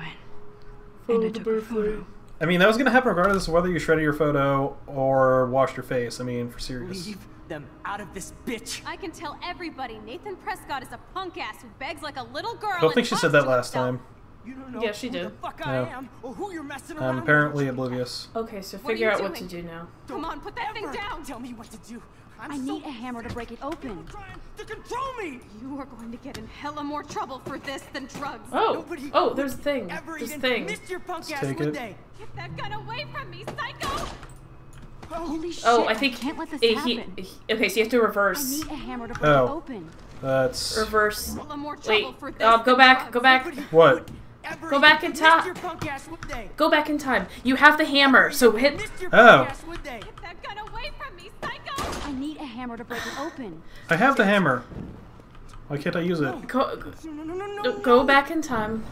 Speaker 2: Follow
Speaker 6: and I took a photo.
Speaker 1: I mean, that was gonna happen regardless of whether you shredded your photo or washed your face. I mean, for serious.
Speaker 7: Leave them out of this bitch.
Speaker 8: I can tell everybody Nathan Prescott is a punk ass who begs like a little girl.
Speaker 1: I don't think she said that last time.
Speaker 7: You don't know
Speaker 2: Yeah, she did.
Speaker 7: fuck
Speaker 1: Yeah.
Speaker 7: I am or who you're messing
Speaker 1: I'm apparently oblivious.
Speaker 2: Okay, so figure
Speaker 8: you
Speaker 2: out what to do now.
Speaker 8: Come on, put that thing down.
Speaker 7: Tell me what to do. I'm
Speaker 6: I
Speaker 7: so
Speaker 6: need a hammer to break it open.
Speaker 7: to control me.
Speaker 8: You are going to get in hella more trouble for this than drugs.
Speaker 2: Oh,
Speaker 7: Nobody
Speaker 2: oh, there's a thing.
Speaker 7: Ever
Speaker 2: This
Speaker 7: even
Speaker 2: thing.
Speaker 7: missed your punk ass,
Speaker 1: take it.
Speaker 7: they?
Speaker 8: Get that gun away from me, psycho!
Speaker 6: Holy shit!
Speaker 2: Oh, I think
Speaker 6: can't let this
Speaker 2: eh, he,
Speaker 6: happen.
Speaker 2: he- Okay, so you have to reverse.
Speaker 6: I need a hammer to break
Speaker 1: Oh.
Speaker 6: it open.
Speaker 1: That's
Speaker 2: Reverse.
Speaker 8: More
Speaker 2: Wait.
Speaker 8: for this
Speaker 2: Uh, go back.
Speaker 8: drugs.
Speaker 2: Go back.
Speaker 1: What?
Speaker 2: Go back in time.
Speaker 7: your punk ass, would they?
Speaker 2: Go back in time. You have the hammer, so hit.
Speaker 1: Oh.
Speaker 7: punk ass, would they?
Speaker 8: Get that gun away from me, psycho!
Speaker 6: I need a hammer to break it open.
Speaker 1: I have the hammer. Why can't I use it?
Speaker 2: Go, go- go back in time.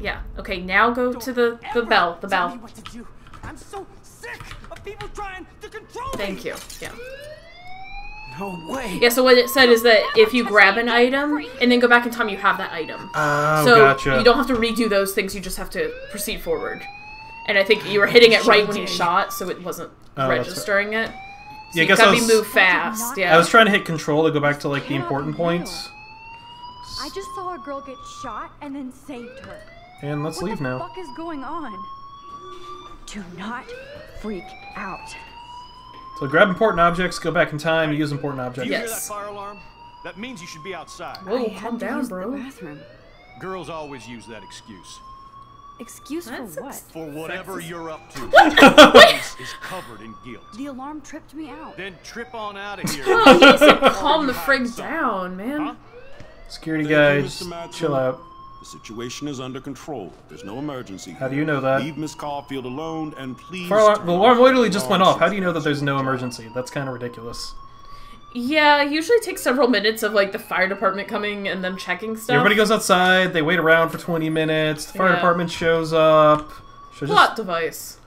Speaker 2: Yeah. Okay. Now go to the the bell. The bell.
Speaker 7: what to do. I'm so sick of people trying to control
Speaker 2: Thank
Speaker 7: me.
Speaker 2: you. Yeah.
Speaker 7: No way.
Speaker 2: Yeah. So what it said is that if you grab an item and then go back in time, you have that item.
Speaker 1: Oh,
Speaker 2: so
Speaker 1: gotcha.
Speaker 2: you don't have to redo those things. You just have to proceed forward. And I think you were hitting it right when he shot, so it wasn't
Speaker 1: Oh, that's right.
Speaker 2: registering it. So
Speaker 1: Yeah, I guess
Speaker 2: gotta
Speaker 1: I
Speaker 2: be
Speaker 1: was-
Speaker 2: move fast. Yeah.
Speaker 1: I was trying to hit control to go back to like the important points.
Speaker 6: I just saw a girl get shot and then saved her.
Speaker 1: And let's
Speaker 6: what
Speaker 1: leave
Speaker 6: the fuck is going on? Do not freak out.
Speaker 1: So grab important objects, go back in time, use important
Speaker 9: Do
Speaker 1: objects.
Speaker 9: you hear that fire alarm? That means you should be outside.
Speaker 2: Whoa,
Speaker 6: I had
Speaker 2: calm
Speaker 6: to
Speaker 2: down,
Speaker 6: use
Speaker 2: bro.
Speaker 6: The bathroom.
Speaker 9: Girls always use that excuse.
Speaker 6: Excuse
Speaker 2: That's
Speaker 6: for what?
Speaker 9: For whatever
Speaker 2: Sexist.
Speaker 9: you're up to. Your face is covered in guilt.
Speaker 6: The alarm tripped me out.
Speaker 9: Then trip on out of here.
Speaker 2: Oh, you need to calm the frig down, man.
Speaker 9: Huh?
Speaker 1: Security
Speaker 10: Thank
Speaker 1: guys, chill out.
Speaker 10: The situation is under control. There's no emergency.
Speaker 1: How do you know that?
Speaker 10: Leave Miss Caulfield alone and please.
Speaker 1: Fire alarm, the alarm literally just went off. How do you know that there's no emergency? That's kind of ridiculous.
Speaker 2: Yeah, it usually takes several minutes of like the fire department coming and them checking stuff.
Speaker 1: Everybody goes outside. They wait around for 20 minutes. The fire
Speaker 2: Yeah.
Speaker 1: department shows up. Should I
Speaker 2: Plot
Speaker 1: just
Speaker 2: device.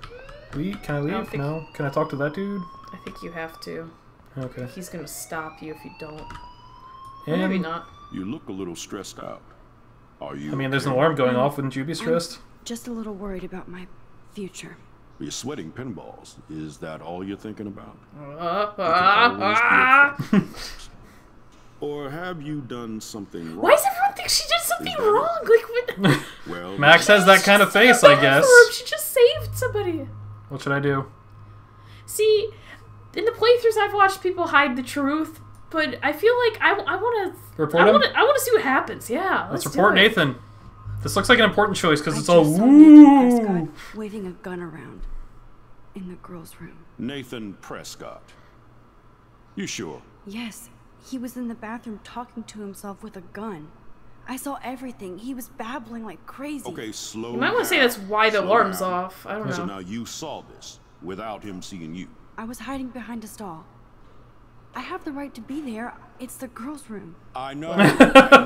Speaker 1: leave? Can I
Speaker 2: don't
Speaker 1: leave?
Speaker 2: think-
Speaker 1: No. Can I talk to that dude?
Speaker 2: I think you have to.
Speaker 1: Okay.
Speaker 2: He's gonna stop you if you don't. Or
Speaker 1: And
Speaker 2: Maybe not.
Speaker 10: You look a little stressed out. Are you?
Speaker 1: I mean, there's an alarm going off. Wouldn't you be stressed?
Speaker 6: Just a little worried about my future.
Speaker 10: You're sweating pinballs. Is that all you're thinking about?
Speaker 2: Uh,
Speaker 10: It
Speaker 2: uh,
Speaker 10: always be a
Speaker 2: uh.
Speaker 10: problem. or have you done something wrong?
Speaker 2: Why does everyone think she did something wrong? Like, what?
Speaker 10: Well,
Speaker 1: Max has that kind of
Speaker 2: She's in the
Speaker 1: face, I guess.
Speaker 2: bathroom. She just saved somebody.
Speaker 1: What should I do?
Speaker 2: See, in the playthroughs I've watched, people hide the truth, but I feel like I, I want to.
Speaker 1: Report
Speaker 2: I
Speaker 1: him?
Speaker 2: want to. I want to see what happens. Yeah,
Speaker 1: Let's
Speaker 2: let's,
Speaker 1: report. Nathan. This looks like an important choice because it's all
Speaker 6: just saw
Speaker 1: woo.
Speaker 6: Waving a gun around in the girls' room.
Speaker 10: Nathan Prescott. You sure?
Speaker 6: Yes, he was in the bathroom talking to himself with a gun. I saw everything. He was babbling like crazy.
Speaker 10: Okay, slow
Speaker 2: You might want to say
Speaker 10: down.
Speaker 2: that's why the
Speaker 10: Slow
Speaker 2: alarm's
Speaker 10: down.
Speaker 2: off. I don't know.
Speaker 10: So now you saw this without him seeing you.
Speaker 6: I was hiding behind a stall. I have the right to be there. It's the girls' room.
Speaker 10: I know. I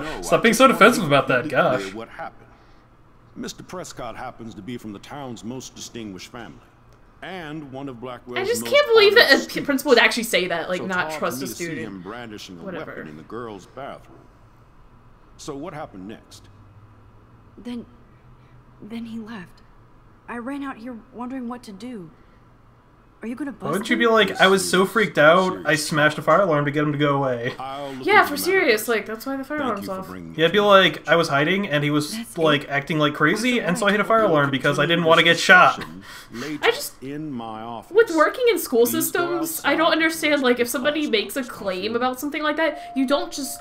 Speaker 10: know.
Speaker 1: Stop being so defensive about that,
Speaker 10: be
Speaker 1: gosh.
Speaker 10: What happened? Mr. Prescott happens to be from the town's most distinguished family, and one of Blackwell's
Speaker 2: I just can't believe that a
Speaker 10: students.
Speaker 2: principal would actually say that, like
Speaker 10: So
Speaker 2: not
Speaker 10: hard for
Speaker 2: trust
Speaker 10: me
Speaker 2: a
Speaker 10: to see
Speaker 2: student.
Speaker 10: him brandishing a
Speaker 2: Whatever.
Speaker 10: weapon in the girls' bathroom. So what happened next?
Speaker 6: Then. Then he left. I ran out here wondering what to do. Are you gonna bust
Speaker 1: Why wouldn't you be like, I was so freaked out, I smashed a fire alarm to get him to go away.
Speaker 2: Yeah, for serious. Like that's why the fire
Speaker 10: Thank
Speaker 2: alarm's off.
Speaker 10: bringing it
Speaker 1: Yeah, I'd be like, I was hiding and he was
Speaker 6: That's
Speaker 1: like
Speaker 6: it.
Speaker 1: acting like crazy, and so I hit a fire alarm because I didn't want to get shot.
Speaker 2: I just-
Speaker 10: in my office.
Speaker 2: With working in school systems, I don't understand. Like, if somebody makes a claim about something like that, you don't just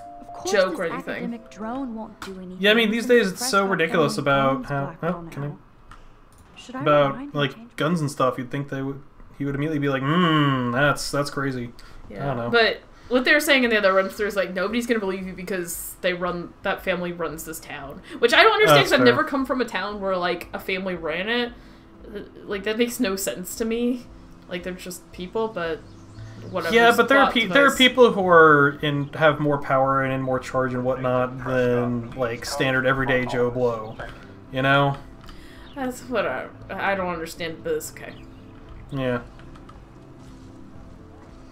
Speaker 2: joke or anything.
Speaker 5: academic drone won't do anything.
Speaker 1: Yeah, I mean, these days it's so ridiculous about how. Oh, can I?
Speaker 5: Should I
Speaker 1: About
Speaker 5: remind him to
Speaker 1: like guns and stuff. You'd think they would. He would immediately be like, hmm, that's that's crazy.
Speaker 2: Yeah.
Speaker 1: I don't know.
Speaker 2: But what they were saying in the other run through is like nobody's gonna believe you because they run that family runs this town, which I don't understand because I've never come from a town where like a family ran it. Like that makes no sense to me. Like they're just people, but whatever.
Speaker 1: Yeah, but there are pe- there are people who are in have more power and in more charge and whatnot than like standard everyday Joe Blow. You know?
Speaker 2: That's what I I don't understand, but it's okay.
Speaker 1: Yeah.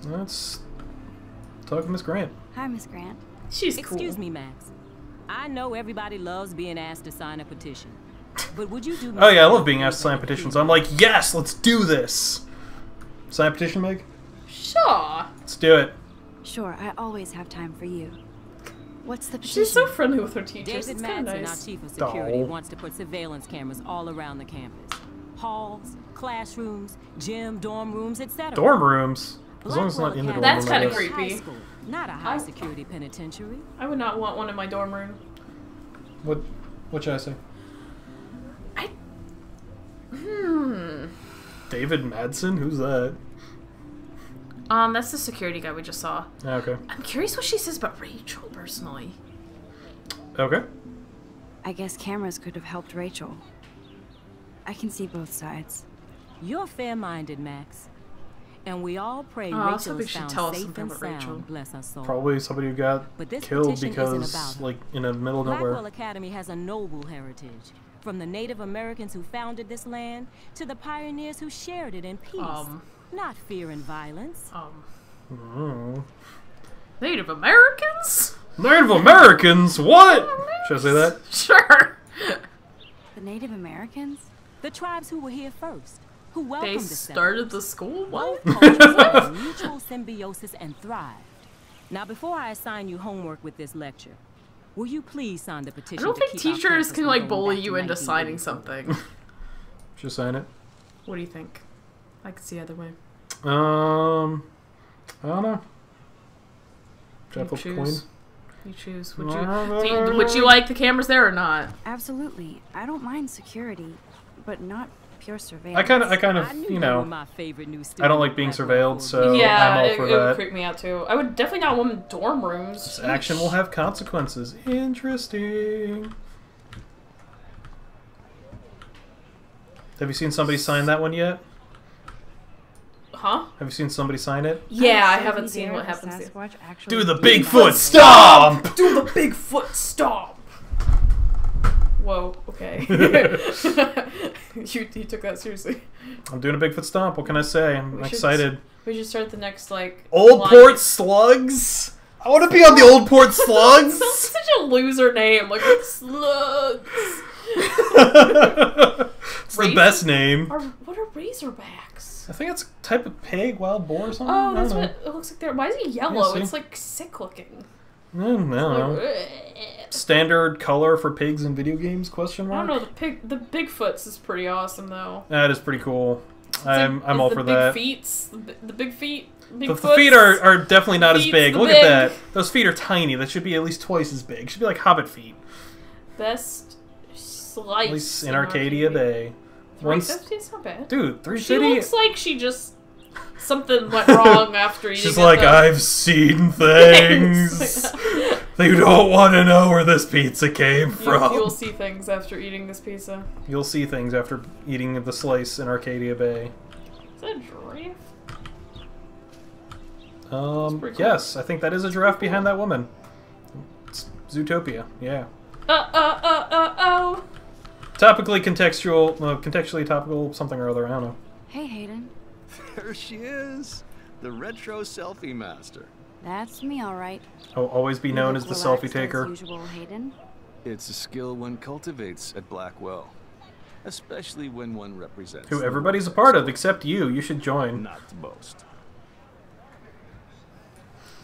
Speaker 1: Let's talk to Miss Grant.
Speaker 6: Hi, Miss Grant.
Speaker 2: She's cool.
Speaker 11: Excuse me, Max. I know everybody loves being asked to sign a petition. But would you do me
Speaker 1: Oh yeah, I
Speaker 11: a
Speaker 1: love being asked to sign petitions. I'm like, yes, let's do this. Sign a petition, Meg.
Speaker 2: Sure.
Speaker 1: Let's do it.
Speaker 6: Sure, I always have time for you. What's the petition?
Speaker 2: She's so friendly with her teachers.
Speaker 11: David
Speaker 2: it's kind
Speaker 11: Madsen,
Speaker 2: of
Speaker 11: our chief of security,
Speaker 1: Aw.
Speaker 11: wants to put surveillance cameras all around the campus. Halls, classrooms, gym, dorm rooms, etc.
Speaker 1: Dorm rooms. As long as it's not in the dorm
Speaker 2: That's
Speaker 1: room, I
Speaker 2: kinda creepy.
Speaker 11: High school, not a high security penitentiary.
Speaker 2: I would not want one in my dorm room.
Speaker 1: What? What should I say?
Speaker 2: I Hmm.
Speaker 1: David Madsen? Who's that?
Speaker 2: Um, that's the security guy we just saw.
Speaker 1: Ah, Okay.
Speaker 2: I'm curious what she says about Rachel personally.
Speaker 1: Okay.
Speaker 6: I guess cameras could have helped Rachel. I can see both sides.
Speaker 11: You're fair-minded, Max. And we all pray
Speaker 2: Oh,
Speaker 11: Rachel
Speaker 2: somebody
Speaker 11: is found
Speaker 2: tell us
Speaker 11: safe and sound.
Speaker 2: Rachel.
Speaker 11: Bless her soul.
Speaker 1: Probably somebody who got
Speaker 11: But this
Speaker 1: killed because, like, in the middle of
Speaker 11: Blackwell
Speaker 1: nowhere.
Speaker 11: Academy has a noble heritage. From the Native Americans who founded this land to the pioneers who shared it in peace,
Speaker 2: Um.
Speaker 11: not fear and violence.
Speaker 2: Um,
Speaker 1: Oh.
Speaker 2: Native Americans?
Speaker 1: Native Americans? What? Should I say that?
Speaker 2: Sure.
Speaker 6: The Native Americans?
Speaker 11: The tribes who were here first, who
Speaker 2: They
Speaker 11: welcomed the
Speaker 2: started the school? What?
Speaker 11: settlers, cultures had mutual symbiosis and thrived. Now, before I assign you homework with this lecture, will you please sign the petition?
Speaker 2: I don't
Speaker 11: to
Speaker 2: think
Speaker 11: keep
Speaker 2: teachers can like bully you into signing something.
Speaker 1: Should I sign it?
Speaker 2: what do you think? I could see either way.
Speaker 1: Um, I don't know. Should I
Speaker 2: You choose. You choose. Would you, you would you like the cameras there or not?
Speaker 6: Absolutely. I don't mind security, but not pure surveillance.
Speaker 1: I kind of, I kind of, you
Speaker 11: you
Speaker 1: know,
Speaker 11: my favorite new
Speaker 1: I don't like being surveilled, so I'm
Speaker 2: yeah,
Speaker 1: all
Speaker 2: it,
Speaker 1: for
Speaker 2: it would
Speaker 1: that.
Speaker 2: creep me out too. I would definitely not want them dorm rooms.
Speaker 1: This action will have consequences. Interesting. Have you seen somebody sign that one yet?
Speaker 2: Huh?
Speaker 1: Have you seen somebody sign it?
Speaker 2: Yeah, I haven't seen what happens. to-
Speaker 6: Sasquatch actually
Speaker 1: Do the
Speaker 6: do
Speaker 1: Bigfoot
Speaker 6: that?
Speaker 1: stomp!
Speaker 2: Do the Bigfoot stomp! Whoa, okay. you, you took that seriously.
Speaker 1: I'm doing a Bigfoot stomp. What can I say? I'm
Speaker 2: We should-
Speaker 1: excited.
Speaker 2: We should start the next, like.
Speaker 1: Old
Speaker 2: line.
Speaker 1: Port Slugs? I want to be on the Old Port Slugs!
Speaker 2: That's such a loser name. Like, slugs.
Speaker 1: it's the best name.
Speaker 2: Are, what are razorbacks?
Speaker 1: I think it's a type of pig, wild boar or something.
Speaker 2: Oh, that's what it looks like there. Why is it yellow?
Speaker 1: see.
Speaker 2: it's like sick looking.
Speaker 1: I don't know. Standard color for pigs in video games? Question mark.
Speaker 2: I don't know. The pig, the Bigfoots is pretty awesome though.
Speaker 1: That is pretty cool.
Speaker 2: It's
Speaker 1: I'm
Speaker 2: like-
Speaker 1: I'm all
Speaker 2: the
Speaker 1: for
Speaker 2: big
Speaker 1: that.
Speaker 2: Feets, the, the big feet.
Speaker 1: The,
Speaker 2: Big
Speaker 1: the feet are, are definitely not as big. Look
Speaker 2: big.
Speaker 1: at that. Those feet are tiny. That should be at least twice as big. Should be like Hobbit feet.
Speaker 2: best slice
Speaker 1: At least in Arcadia Bay.
Speaker 2: Three
Speaker 1: Once,
Speaker 2: fifty is not bad.
Speaker 1: dude, three
Speaker 2: She looks like she just something went wrong after eating.
Speaker 1: She's
Speaker 2: at
Speaker 1: like,
Speaker 2: the-
Speaker 1: I've seen things. you don't want to know where this pizza came
Speaker 2: You,
Speaker 1: from.
Speaker 2: you'll see things after eating this pizza.
Speaker 1: You'll see things after eating the slice in Arcadia Bay.
Speaker 2: Is that a giraffe?
Speaker 1: Um,
Speaker 2: cool.
Speaker 1: yes, I think that is a giraffe behind that woman. It's Zootopia, yeah.
Speaker 2: Uh uh uh uh oh.
Speaker 1: Topically contextual, uh, contextually topical, something or other. I don't know.
Speaker 6: Hey, Hayden.
Speaker 12: There she is, the retro selfie master.
Speaker 6: That's me, all right.
Speaker 1: I'll always be known as the selfie taker.
Speaker 6: As usual, Hayden.
Speaker 12: It's a skill one cultivates at Blackwell, especially when one represents.
Speaker 1: Who everybody's a part of except you. You should join.
Speaker 12: Not to boast.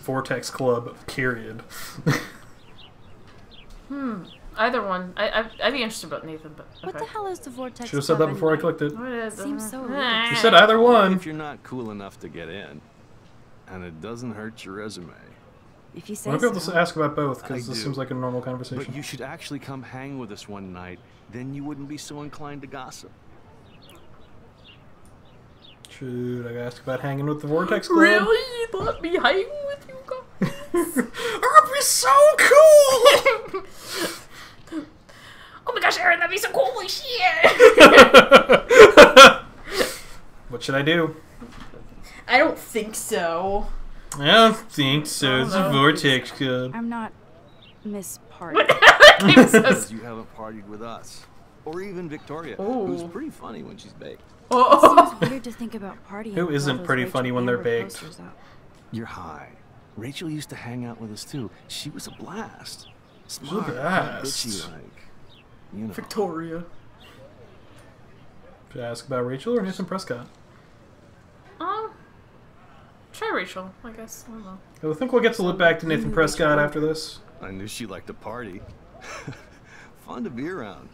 Speaker 1: Vortex Club, period.
Speaker 2: Hmm. Either one. I, I I'd be interested about Nathan, but
Speaker 5: What the hell is the vortex?
Speaker 1: Should have said that before I clicked it.
Speaker 2: What is
Speaker 5: Seems so
Speaker 2: Ah.
Speaker 1: You said either one.
Speaker 12: If you're not cool enough to get in, and it doesn't hurt your resume.
Speaker 6: If you
Speaker 1: I
Speaker 6: say
Speaker 1: want to be able to ask about both because this
Speaker 12: do.
Speaker 1: seems like a normal conversation.
Speaker 12: But you should actually come hang with us one night. Then you wouldn't be so inclined to gossip.
Speaker 1: Should I ask about hanging with the Vortex Club?
Speaker 2: Really? You let me hang with you guys?
Speaker 1: That'd be so cool!
Speaker 2: oh my gosh, Aaron, that'd be so cool! Holy Shit!
Speaker 1: what should I do?
Speaker 2: I don't think so.
Speaker 1: I don't think so. It's a. Vortex Club.
Speaker 6: I'm not Miss Party.
Speaker 12: Because you haven't partied with us. Or even Victoria, who's pretty funny when she's baked.
Speaker 2: Oh.
Speaker 6: Seems weird to think about partying.
Speaker 1: Who
Speaker 6: with all
Speaker 1: isn't pretty
Speaker 6: Rachel
Speaker 1: funny when they're baked?
Speaker 12: You're high. Rachel used to hang out with us too. She was a blast.
Speaker 1: a
Speaker 12: Smart, not
Speaker 1: blast.
Speaker 12: bitchy like. You know.
Speaker 2: Victoria.
Speaker 1: Should I ask about Rachel or Nathan Prescott?
Speaker 2: Um, try Rachel, I guess. I don't know.
Speaker 1: I think we'll get to look back to Nathan Prescott after this.
Speaker 12: I knew she liked to party. Fun to be around.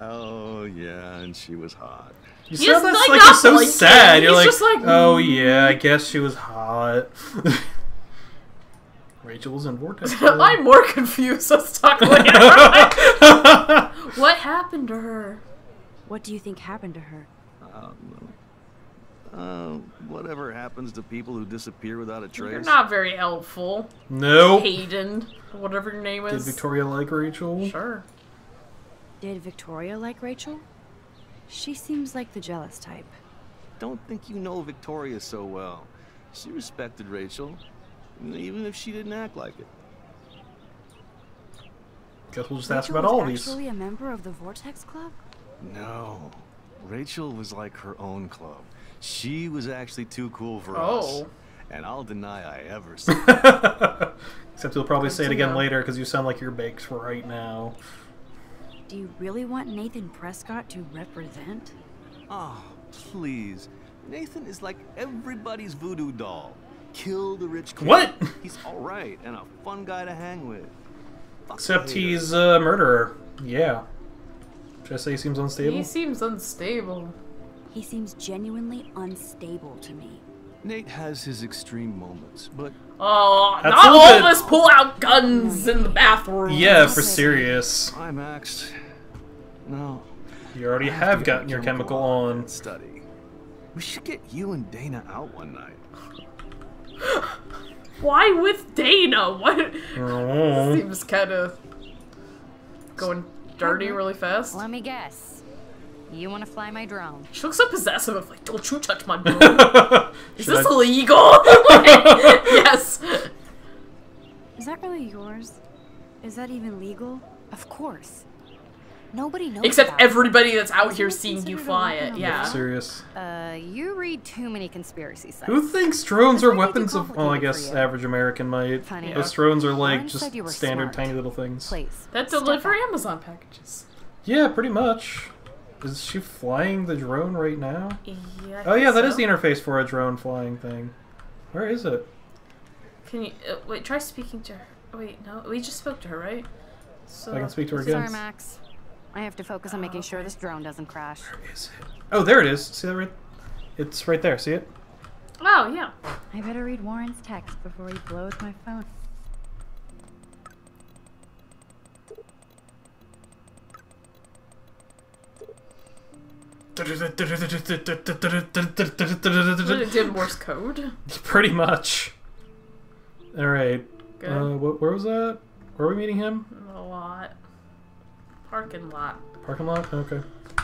Speaker 12: Oh, yeah, and she was hot.
Speaker 1: You
Speaker 2: He
Speaker 1: said that's
Speaker 2: like,
Speaker 1: like, you're so
Speaker 2: blinking.
Speaker 1: sad. You're like,
Speaker 2: just like,
Speaker 1: oh yeah, I guess she was hot. Rachel was in Vortex.
Speaker 2: I'm more confused. Let's talk later. What happened to her?
Speaker 6: What do you think happened to her?
Speaker 12: Um, uh, whatever happens to people who disappear without a trace.
Speaker 2: You're not very helpful.
Speaker 1: Nope.
Speaker 2: Hayden, whatever your name is. Did.
Speaker 1: Victoria like Rachel?
Speaker 2: Sure.
Speaker 6: Did Victoria like Rachel? She seems like the jealous type.
Speaker 12: Don't think you know Victoria so well. She respected Rachel, even if she didn't act like it.
Speaker 1: Guess we'll just ask
Speaker 6: Rachel
Speaker 1: about all
Speaker 6: was
Speaker 1: these.
Speaker 6: actually a member of the Vortex Club?
Speaker 12: No. Rachel was like her own club. She was actually too cool for
Speaker 2: Oh.
Speaker 12: us. And I'll deny I ever said.
Speaker 1: Except you'll probably
Speaker 2: Good
Speaker 1: say it again
Speaker 2: know.
Speaker 1: later because you sound like you're baked right now.
Speaker 6: Do you really want Nathan Prescott to represent?
Speaker 12: Oh, please. Nathan is like everybody's voodoo doll. Kill the rich kid.
Speaker 1: What?
Speaker 12: He's alright and a fun guy to hang with. Fuck
Speaker 1: Except he's a murderer. Yeah. Should I say he seems unstable?
Speaker 2: He seems unstable.
Speaker 6: He seems genuinely unstable to me.
Speaker 12: Nate has his extreme moments, but
Speaker 2: Oh,
Speaker 1: That's
Speaker 2: not all of us pull out guns in the bathroom.
Speaker 1: Yeah, for serious.
Speaker 12: climaxed. No.
Speaker 1: You already
Speaker 12: I
Speaker 1: have
Speaker 12: to
Speaker 1: gotten your chemical
Speaker 12: on
Speaker 1: on.
Speaker 12: Study. We should get you and Dana out one night.
Speaker 2: Why with Dana? What?
Speaker 1: Oh.
Speaker 2: Seems kind of going dirty mm-hmm. really fast.
Speaker 5: Let me guess. You want to fly my drone?
Speaker 2: She looks so possessive of like, don't you touch my drone. Is this
Speaker 1: I-
Speaker 2: illegal? yes.
Speaker 6: Is that really yours? Is that even legal?
Speaker 5: Of course. Nobody knows.
Speaker 2: Except
Speaker 5: about
Speaker 2: everybody that's out here
Speaker 6: Isn't it
Speaker 2: seeing you fly
Speaker 6: weapon
Speaker 2: it.
Speaker 6: on
Speaker 2: Yeah.
Speaker 1: Serious.
Speaker 5: Uh, you read too many conspiracy sites.
Speaker 1: Who thinks drones are
Speaker 5: This might be too
Speaker 1: weapons of? Well, I guess average American might.
Speaker 5: Funny.
Speaker 1: Those drones are like
Speaker 5: Lauren
Speaker 1: just
Speaker 5: said you were
Speaker 1: standard
Speaker 5: smart.
Speaker 1: tiny little things.
Speaker 5: Please.
Speaker 2: That deliver. Amazon packages.
Speaker 1: Yeah, pretty much. Is she flying the drone right now?
Speaker 2: Yeah.
Speaker 1: Oh yeah,
Speaker 2: think
Speaker 1: that is
Speaker 2: so.
Speaker 1: the interface for a drone flying thing. Where is it?
Speaker 2: Can you uh, wait? Try speaking to her. Oh, wait, no, we just spoke to her, right? So
Speaker 1: I can speak to her again.
Speaker 5: Sorry,
Speaker 1: again.
Speaker 5: Max. I have to focus on making sure this drone doesn't crash.
Speaker 1: Is it? Oh, there it is. See that right? It's right there. See it?
Speaker 2: Oh yeah.
Speaker 6: I better read Warren's text before he blows my phone.
Speaker 2: It did Morse code.
Speaker 1: Pretty much. All right.
Speaker 2: Good.
Speaker 1: Uh, wh- where was that? Where are we meeting him?
Speaker 2: A lot. Parking lot.
Speaker 1: Parking lot. Okay.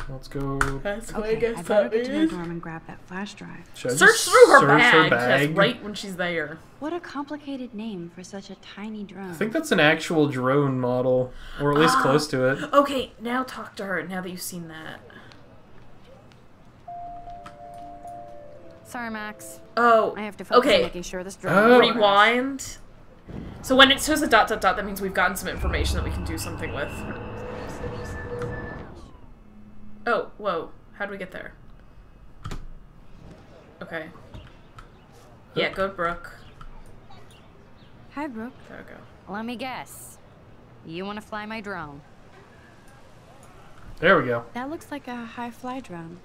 Speaker 1: Let's go.
Speaker 2: That's what I
Speaker 6: Okay,
Speaker 2: guess
Speaker 6: I better
Speaker 2: that
Speaker 6: get to my dorm and grab that flash drive.
Speaker 1: Should I
Speaker 2: Search
Speaker 1: just
Speaker 2: through her
Speaker 1: search
Speaker 2: bag.
Speaker 1: her
Speaker 2: That's
Speaker 1: bag?
Speaker 2: right when she's there.
Speaker 6: What a complicated name for such a tiny drone.
Speaker 1: I think that's an actual drone model, or at least
Speaker 2: Ah.
Speaker 1: close to it.
Speaker 2: Okay, now talk to her. Now that you've seen that.
Speaker 5: Sorry, Max.
Speaker 2: Oh.
Speaker 5: I have to focus
Speaker 2: okay.
Speaker 5: on making sure this drone.
Speaker 1: Oh.
Speaker 2: Rewind. So when it shows a dot dot dot, that means we've gotten some information that we can do something with. Oh, whoa. How do we get there? Okay. Yeah, go to Brooke.
Speaker 6: Hi, Brooke.
Speaker 2: There we go.
Speaker 5: Let me guess. You want to fly my drone?
Speaker 1: There we go.
Speaker 6: That looks like a high fly drone.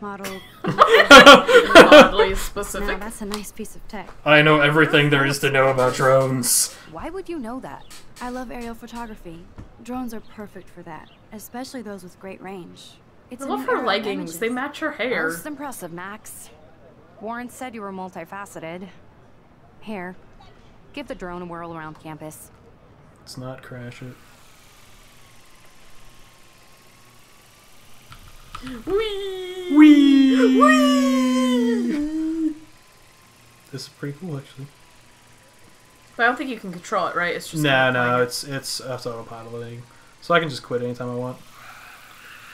Speaker 6: Model.
Speaker 2: Oddly
Speaker 6: now that's a nice piece of tech.
Speaker 1: I know everything there is to know about drones.
Speaker 5: Why would you know that?
Speaker 6: I love aerial photography. Drones are perfect for that, especially those with great range. It's
Speaker 2: I
Speaker 6: a
Speaker 2: love
Speaker 6: new
Speaker 2: her leggings.
Speaker 6: images.
Speaker 2: They match her hair.
Speaker 5: Most impressive, Max. Warren said you were multifaceted. Here, give the drone a whirl around campus.
Speaker 1: Let's not crash it.
Speaker 2: Whee!
Speaker 1: Whee! Whee! This is pretty cool, actually.
Speaker 2: But I don't think you can control it, right? It's just
Speaker 1: No,
Speaker 2: kinda
Speaker 1: no,
Speaker 2: flying.
Speaker 1: it's it's it's autopiloting, so I can just quit anytime I want.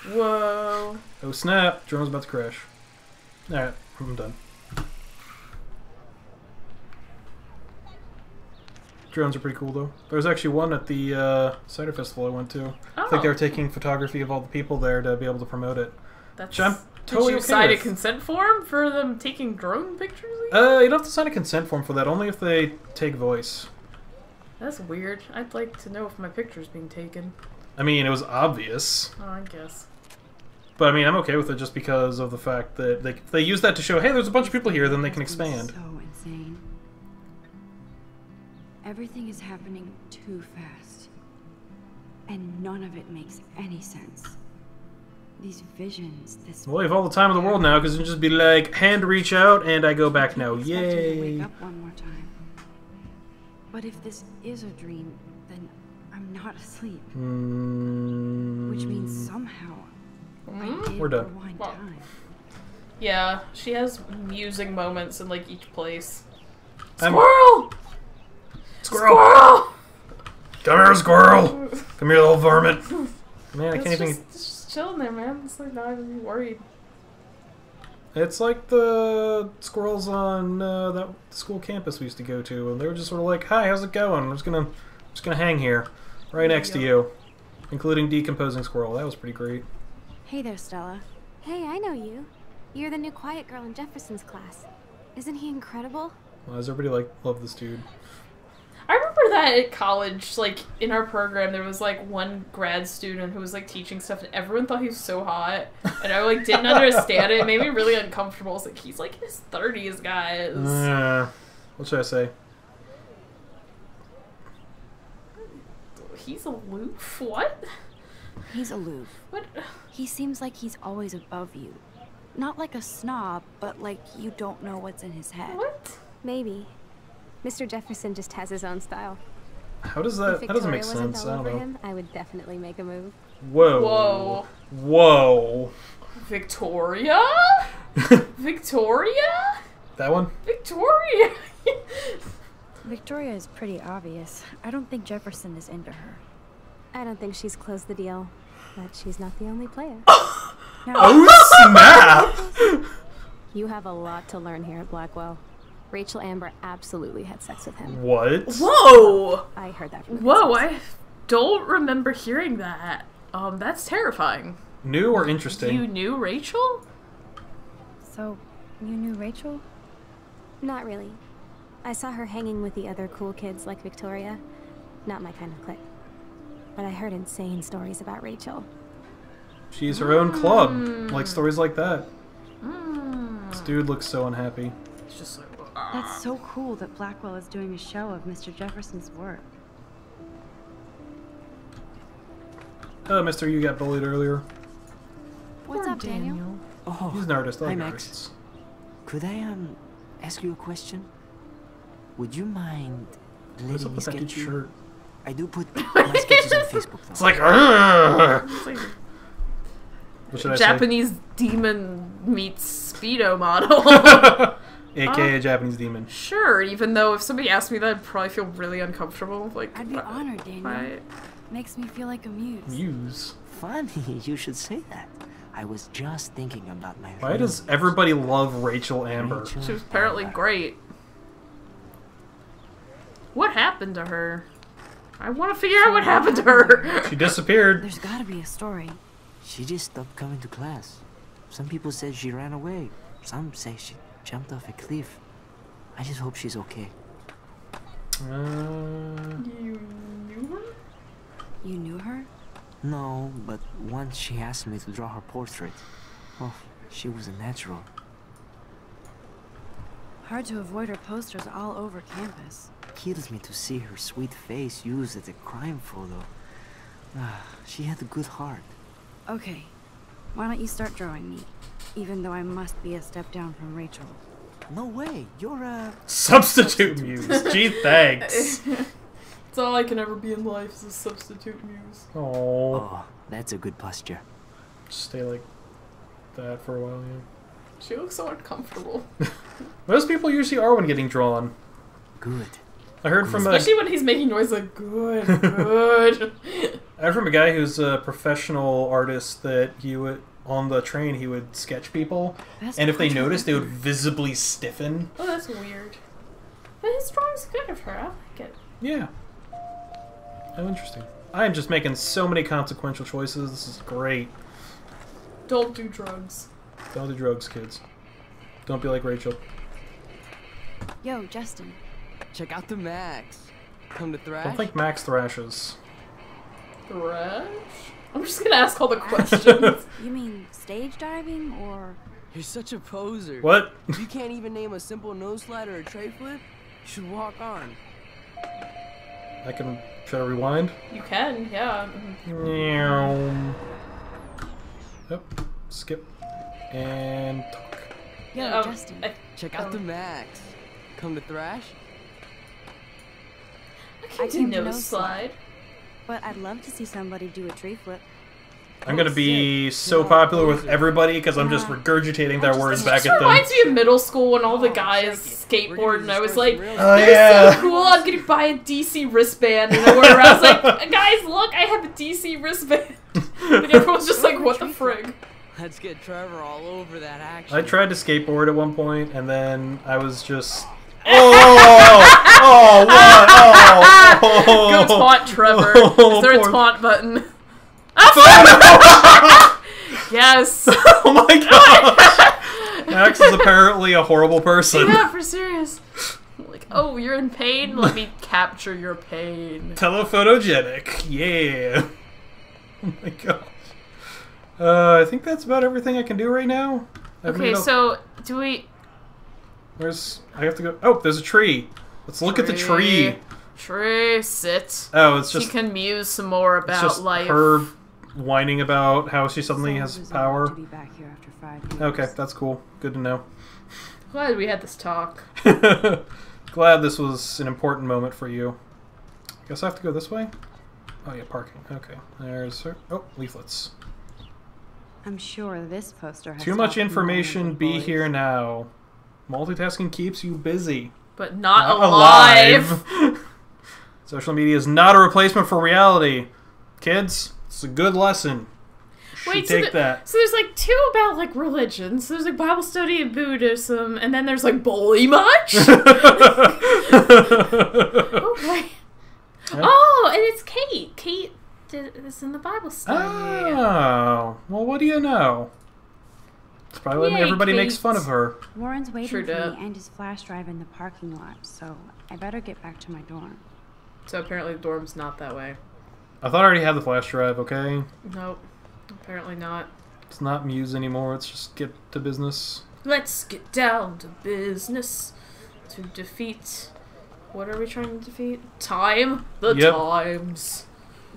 Speaker 2: Whoa.
Speaker 1: Oh snap! Drone's about to crash. All right, I'm done. Drones are pretty cool though. There was actually one at the uh, cider festival I went to. Oh. I think they
Speaker 2: Oh.
Speaker 1: were taking photography of all the people there to be able to promote it.
Speaker 2: That's.
Speaker 1: Which I'm totally
Speaker 2: Did you
Speaker 1: okay
Speaker 2: sign a consent form for them taking drone pictures?
Speaker 1: Uh, you don't have to sign a consent form for that. Only if they take voice.
Speaker 2: That's weird. I'd like to know if my picture's being taken.
Speaker 1: I mean, it was obvious.
Speaker 2: Oh, I guess.
Speaker 1: But I mean, I'm okay with it just because of the fact that they they use that to show, hey, there's a bunch of people here, then they can expand.
Speaker 6: So insane. Everything is happening too fast. And none of it makes any sense. These visions, this
Speaker 1: Well, you have all the time in the world now because you can just be like, hand reach out, and I go back now. Yay!
Speaker 6: wake up one more time. But if this is a dream, then I'm not asleep. Hmm. Which means somehow I did
Speaker 1: Hmm? We're done.
Speaker 2: Well. Yeah, she has musing moments in like each place. Squirrel!
Speaker 1: Squirrel!
Speaker 2: Squirrel!
Speaker 1: Come here, squirrel! Come here, little varmint. Man, I can't even.
Speaker 2: just, it's just chilling there, man. It's like not even worried.
Speaker 1: It's like the squirrels on uh, that school campus we used to go to, and they were just sort of like, "Hi, how's it going? I'm just gonna, I'm just gonna hang here, right next to you, including decomposing squirrel. That was pretty great.
Speaker 3: Hey there, Stella. Hey, I know you. You're the new quiet girl in Jefferson's class. Isn't he incredible?
Speaker 1: Why does everybody like love this dude?
Speaker 2: I remember that at college, like in our program, there was like one grad student who was like teaching stuff, and everyone thought he was so hot, and I like didn't understand it. It made me really uncomfortable. It's like he's like in his thirties, guys.
Speaker 1: Uh, what should I say?
Speaker 2: He's aloof. What?
Speaker 6: He's aloof.
Speaker 2: What?
Speaker 6: He seems like he's always above you. Not like a snob, but like you don't know what's in his head.
Speaker 2: What?
Speaker 8: Maybe. Mr. Jefferson just has his own style.
Speaker 1: How does
Speaker 8: if
Speaker 1: that? That doesn't
Speaker 8: Victoria
Speaker 1: make
Speaker 8: wasn't
Speaker 1: sense.
Speaker 8: all
Speaker 1: I don't
Speaker 8: over
Speaker 1: know.
Speaker 8: him, I would definitely make a move.
Speaker 1: Whoa.
Speaker 2: Whoa.
Speaker 1: Whoa.
Speaker 2: Victoria? Victoria?
Speaker 1: That one?
Speaker 2: Victoria?
Speaker 6: Victoria is pretty obvious. I don't think Jefferson is into her.
Speaker 8: I don't think she's closed the deal, but she's not the only player.
Speaker 1: Oh snap!
Speaker 8: You have a lot to learn here at Blackwell. Rachel Amber absolutely had sex with him.
Speaker 1: What?
Speaker 2: Whoa!
Speaker 8: I heard that from
Speaker 2: Whoa,
Speaker 8: source.
Speaker 2: I don't remember hearing that. Um, that's terrifying.
Speaker 1: New or interesting?
Speaker 2: You knew Rachel?
Speaker 6: So, you knew Rachel?
Speaker 8: Not really. I saw her hanging with the other cool kids like Victoria. Not my kind of clique. But I heard insane stories about Rachel.
Speaker 1: She's her own club.
Speaker 2: Mm.
Speaker 1: Like stories like that. This dude looks so unhappy.
Speaker 2: It's just like,
Speaker 6: That's so cool that Blackwell is doing a show of Mr. Jefferson's work.
Speaker 1: Uh, Mister, you got bullied earlier.
Speaker 6: What's up, Daniel?
Speaker 7: Oh,
Speaker 1: He's an artist. I
Speaker 7: hi,
Speaker 1: like
Speaker 7: Max.
Speaker 1: artists.
Speaker 7: Could I um ask you a question? Would you mind
Speaker 1: What's
Speaker 7: letting me
Speaker 1: with that
Speaker 7: sketch you?
Speaker 1: shirt?
Speaker 7: I do put my sketches on Facebook. Though.
Speaker 1: It's like, "Argh!" what should I
Speaker 2: Japanese demon meets speedo model.
Speaker 1: say? AKA uh, Japanese demon.
Speaker 2: sure, even though if somebody asked me that, I'd probably feel really uncomfortable. Like,
Speaker 6: I'd be
Speaker 2: what-
Speaker 6: honored, Daniel.
Speaker 2: I-
Speaker 6: Makes me feel like a muse.
Speaker 1: Muse.
Speaker 7: Funny, you should say that. I was just thinking about my.
Speaker 1: Why does everybody love Rachel Amber?
Speaker 7: Rachel
Speaker 2: She was apparently
Speaker 7: Amber.
Speaker 2: great. What happened to her? I want to figure out what happened to her.
Speaker 1: She disappeared.
Speaker 6: There's gotta be a story.
Speaker 7: She just stopped coming to class. Some people said she ran away. Some say she jumped off a cliff. I just hope she's okay.
Speaker 1: Uh,
Speaker 2: You knew her?
Speaker 6: You knew her?
Speaker 7: No, but once she asked me to draw her portrait. Oh, she was a natural.
Speaker 6: Hard to avoid her posters all over campus.
Speaker 7: Kills me to see her sweet face used as a crime photo. Ah, she had a good heart.
Speaker 6: Okay, why don't you start drawing me? Even though I must be a step down from Rachel.
Speaker 7: No way, you're a.
Speaker 1: substitute muse. Gee, thanks.
Speaker 2: It's all I can ever be in life is a substitute muse.
Speaker 1: Oh,
Speaker 7: Oh, that's a good posture.
Speaker 1: stay like that for a while. Yeah.
Speaker 2: She looks so uncomfortable.
Speaker 1: Most people usually are when getting drawn.
Speaker 7: Good.
Speaker 1: I heard from a,
Speaker 2: Especially when he's making noise like, good, good.
Speaker 1: I heard from a guy who's a professional artist that he would on the train he would sketch people,
Speaker 6: That's
Speaker 1: and if they
Speaker 6: quite
Speaker 1: noticed, they would visibly stiffen.
Speaker 2: oh, that's weird. But his drawing's good of her. I like it.
Speaker 1: Yeah. How interesting. I am just making so many consequential choices. This is great.
Speaker 2: Don't do drugs.
Speaker 1: Don't do drugs, kids. Don't be like Rachel.
Speaker 6: Yo, Justin.
Speaker 13: Check out the Max. Come to thrash.
Speaker 1: Don't think Max thrashes.
Speaker 2: Thrash? I'm just gonna ask all the questions.
Speaker 3: You mean stage diving or
Speaker 7: You're such a poser.
Speaker 1: What?
Speaker 7: You can't even name a simple nose slide or a tray flip, you should walk on.
Speaker 1: I can try to rewind.
Speaker 2: you can, yeah.
Speaker 1: Meow. Yep. Skip. And talk.
Speaker 3: Yo,
Speaker 2: Um,
Speaker 3: Justin?
Speaker 2: I,
Speaker 7: Check out the Max. Come to thrash?
Speaker 2: I can do
Speaker 3: came
Speaker 2: nose
Speaker 3: nose
Speaker 2: slide.
Speaker 3: But I'd love to see somebody do a tree flip.
Speaker 1: I'm gonna oh, be so popular with everybody because I'm just regurgitating their words back at them.
Speaker 2: reminds me of middle school when all the oh, guys skateboard and I was like,
Speaker 1: Oh,
Speaker 2: they're
Speaker 1: yeah.
Speaker 2: so cool, I'm gonna buy a DC wristband and I wore it around. I was like, guys, look, I have a DC wristband. And everyone's just like, what the frig?
Speaker 7: Let's get Trevor all over that action.
Speaker 1: I tried to skateboard at one point, and then I was just. Oh! oh! What? Oh! oh.
Speaker 2: Go taunt Trevor.
Speaker 1: Oh,
Speaker 2: Is there a taunt button? yes.
Speaker 1: Oh my god! Max is apparently a horrible person.
Speaker 2: Yeah, for serious. Like, oh, you're in pain? Let me capture your pain.
Speaker 1: Telephotogenic. Yeah. Oh my gosh. Uh, I think that's about everything I can do right now. I've
Speaker 2: Okay, so do we?
Speaker 1: Where's. I have to go. Oh, there's a tree. Let's look at the tree.
Speaker 2: Tree, sit.
Speaker 1: Oh, it's just.
Speaker 2: you can muse some more
Speaker 1: It's
Speaker 2: about
Speaker 1: just
Speaker 2: life.
Speaker 1: her whining about how she suddenly has
Speaker 6: So
Speaker 1: power.
Speaker 6: To be back here after five.
Speaker 1: Okay, that's cool. Good to know.
Speaker 2: Glad we had this talk.
Speaker 1: Glad this was an important moment for you. I guess I have to go this way? Oh, yeah, parking. Okay. There's. her- Oh, leaflets.
Speaker 6: I'm sure this poster has
Speaker 1: Too much information. Be here now. Multitasking keeps you busy.
Speaker 2: But not,
Speaker 1: Not
Speaker 2: alive.
Speaker 1: alive. Social media is not a replacement for reality. Kids, it's a good lesson.
Speaker 2: Wait, so,
Speaker 1: take
Speaker 2: the-
Speaker 1: that.
Speaker 2: so there's like two about like religion. So there's like Bible study and Buddhism, and then there's like bully much. Oh, okay. Oh, and it's Kate. Kate did, is in the Bible study.
Speaker 1: Oh, well, what do you know? It's probably why
Speaker 2: Yay,
Speaker 1: everybody makes fun of her.
Speaker 6: Warren's waiting
Speaker 2: True
Speaker 6: for
Speaker 2: dat.
Speaker 6: me and his flash drive in the parking lot, so I better get back to my dorm.
Speaker 2: So apparently the dorm's not that way.
Speaker 1: I thought I already had the flash drive, okay?
Speaker 2: Nope. Apparently not.
Speaker 1: It's not Muse anymore, let's just get to business.
Speaker 2: Let's get down to business to defeat. What are we trying to defeat? Time. The
Speaker 1: Yep.
Speaker 2: times.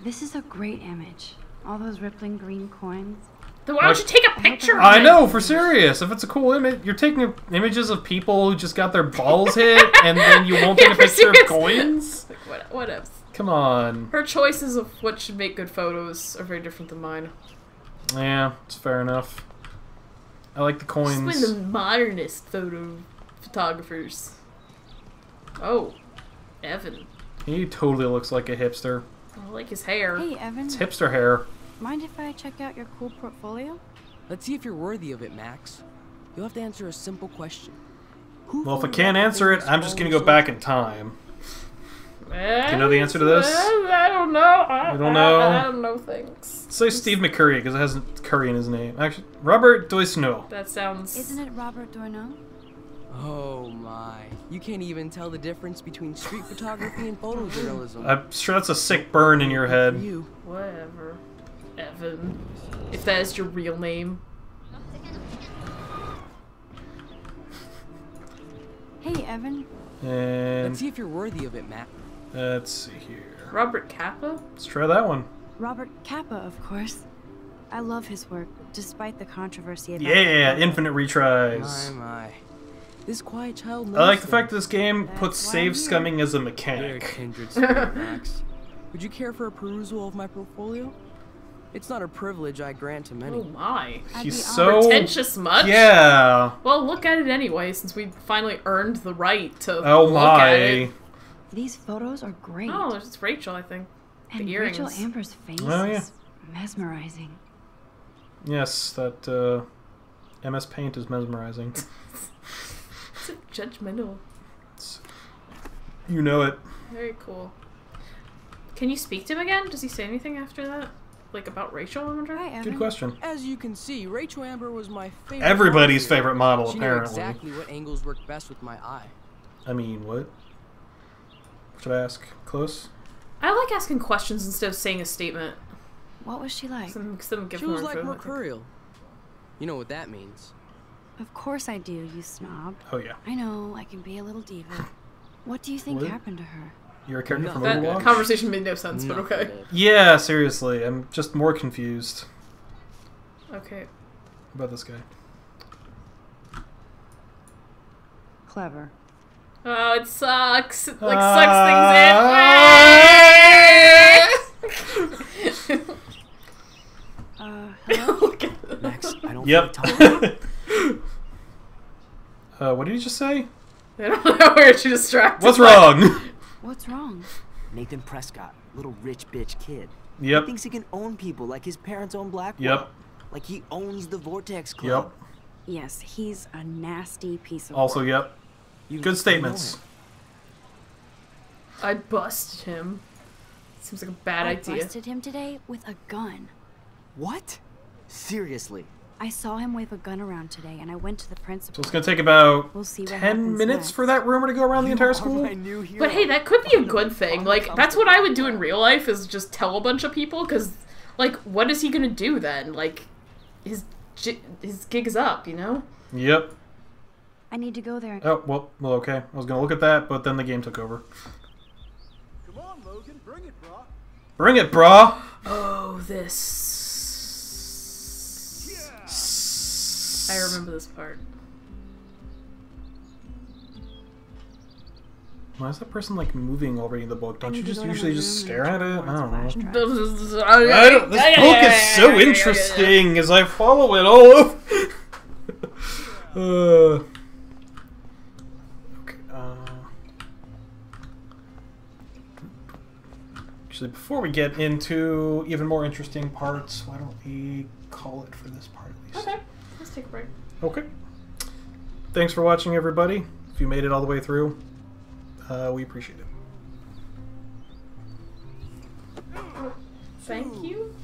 Speaker 6: This is a great image. All those rippling green coins.
Speaker 2: Then why don't you take a picture of
Speaker 1: I
Speaker 2: it?
Speaker 1: know, for serious. If it's a cool image, you're taking images of people who just got their balls hit, and then you won't take
Speaker 2: Yeah,
Speaker 1: a
Speaker 2: for
Speaker 1: picture of coins?
Speaker 2: Like, what, what else?
Speaker 1: Come on.
Speaker 2: Her choices of what should make good photos are very different than mine.
Speaker 1: Yeah, it's fair enough. I like the
Speaker 2: Just
Speaker 1: coins.
Speaker 2: when the modernist photo photographers. Oh, Evan.
Speaker 1: He totally looks like a hipster.
Speaker 2: I like his hair.
Speaker 6: Hey, Evan.
Speaker 1: It's hipster hair.
Speaker 6: Mind if I check out your cool portfolio?
Speaker 7: Let's see if you're worthy of it, Max. You'll have to answer a simple question.
Speaker 1: Well, if I can't answer it, I'm just gonna go back in time.
Speaker 2: Do
Speaker 1: you know the answer to this?
Speaker 2: Eh, I don't know. I
Speaker 1: You don't know?
Speaker 2: I, I don't know things.
Speaker 1: Say Steve McCurry because it has Curry in his name. Actually, Robert Doisneau.
Speaker 2: That sounds.
Speaker 6: Isn't it Robert Dorneau?
Speaker 7: Oh my. You can't even tell the difference between street photography and photojournalism.
Speaker 1: I'm sure that's a sick burn in your head.
Speaker 7: You.
Speaker 2: Whatever. Evan. If that is your real name.
Speaker 6: Hey, Evan.
Speaker 1: And
Speaker 7: Let's see if you're worthy of it, Matt.
Speaker 1: let's see here.
Speaker 2: Robert Capa?
Speaker 1: Let's try that one.
Speaker 6: Robert Capa, of course. I love his work, despite the controversy about
Speaker 1: Yeah,
Speaker 6: the
Speaker 1: infinite
Speaker 7: My,
Speaker 1: retries.
Speaker 7: my. This quiet child
Speaker 1: I like the fact that this game
Speaker 6: That's
Speaker 1: puts save scumming as a
Speaker 7: You're a
Speaker 1: mechanic.
Speaker 7: kindred spirit, Max. Would you care for a perusal of my portfolio? It's not a privilege I grant to many.
Speaker 2: Oh my.
Speaker 6: I'd
Speaker 1: He's so
Speaker 2: Pretentious much?
Speaker 1: yeah.
Speaker 2: Well, look at it anyway, since we finally earned the right to
Speaker 1: Oh
Speaker 2: look at
Speaker 1: my.
Speaker 2: it.
Speaker 6: These photos are great.
Speaker 2: Oh, it's Rachel, I think.
Speaker 6: and
Speaker 2: the
Speaker 6: Rachel
Speaker 2: earrings.
Speaker 6: Amber's face
Speaker 1: Oh, yeah.
Speaker 6: is mesmerizing.
Speaker 1: Yes, that uh, MS Paint is mesmerizing.
Speaker 2: It's a judgmental.
Speaker 1: You know it.
Speaker 2: Very cool. Can you speak to him again? Does he say anything after that? Like about Rachel, I wonder?
Speaker 6: Hi, Evan.
Speaker 1: Good question.
Speaker 7: As you can see, Rachel Amber was my favorite.
Speaker 1: Everybody's
Speaker 7: model
Speaker 1: favorite model,
Speaker 7: she knew
Speaker 1: apparently.
Speaker 7: exactly what angles worked best with my eye.
Speaker 1: I mean, what? Should I ask? Close?
Speaker 2: I like asking questions instead of saying a statement.
Speaker 6: What was she like?
Speaker 2: Some, some
Speaker 13: She was like
Speaker 2: info, I think.
Speaker 13: mercurial. You know what that means.
Speaker 6: Of course I do, you snob.
Speaker 1: Oh yeah.
Speaker 6: I know, I can be a little diva. What do you think
Speaker 1: What?
Speaker 6: happened to her?
Speaker 1: You're a character from
Speaker 2: That
Speaker 1: Overwatch.
Speaker 2: conversation made no sense, but okay.
Speaker 1: Yeah, seriously, I'm just more confused
Speaker 2: Okay.
Speaker 1: about this guy.
Speaker 6: Clever.
Speaker 2: Oh, it sucks. It, like sucks things in.
Speaker 6: Uh,
Speaker 7: Max, I don't
Speaker 1: Yep. uh, what did you just say?
Speaker 2: I don't know where to distract.
Speaker 1: What's wrong?
Speaker 6: What's wrong?
Speaker 7: Nathan Prescott, little rich bitch kid.
Speaker 1: Yep.
Speaker 7: He thinks he can own people like his parents own Blackwell.
Speaker 1: Yep.
Speaker 7: Like he owns the Vortex Club.
Speaker 1: Yep.
Speaker 6: Yes, he's a nasty piece of
Speaker 1: Also,
Speaker 6: work.
Speaker 1: yep.
Speaker 7: You-
Speaker 1: Good statements.
Speaker 2: I busted him. Seems like a bad
Speaker 6: I
Speaker 2: idea.
Speaker 6: busted him today with a gun.
Speaker 7: What? Seriously?
Speaker 6: I saw him wave a gun around today, and I went to the principal.
Speaker 1: So it's gonna take about
Speaker 6: We'll see
Speaker 1: 10 minutes
Speaker 6: next.
Speaker 1: for that rumor to go around the entire school?
Speaker 7: my new.
Speaker 2: But hey, that could be a good thing. Like that's what I would do in real life is just tell a bunch of people because, like, what is he gonna do then? Like, his his gig is up, you know.
Speaker 1: Yep.
Speaker 6: I need to go there.
Speaker 1: Oh, well, well, okay. I was gonna look at that, but then the game took over.
Speaker 9: Come on, Logan, bring it, bro.
Speaker 1: Bring it, brah!
Speaker 2: Oh, this. I remember this part.
Speaker 1: Why is that person like moving while reading the book? Don't you
Speaker 6: need to
Speaker 1: just
Speaker 6: go to my
Speaker 1: usually just stare at it? I don't know. I don't, this book is so interesting as I follow it all over. uh, okay. Uh, actually, before we get into even more interesting parts, why don't we call it for this part at least?
Speaker 2: Okay, let's take a break.
Speaker 1: Okay. Thanks for watching, everybody. If you made it all the way through, uh, we appreciate it.
Speaker 2: Thank you.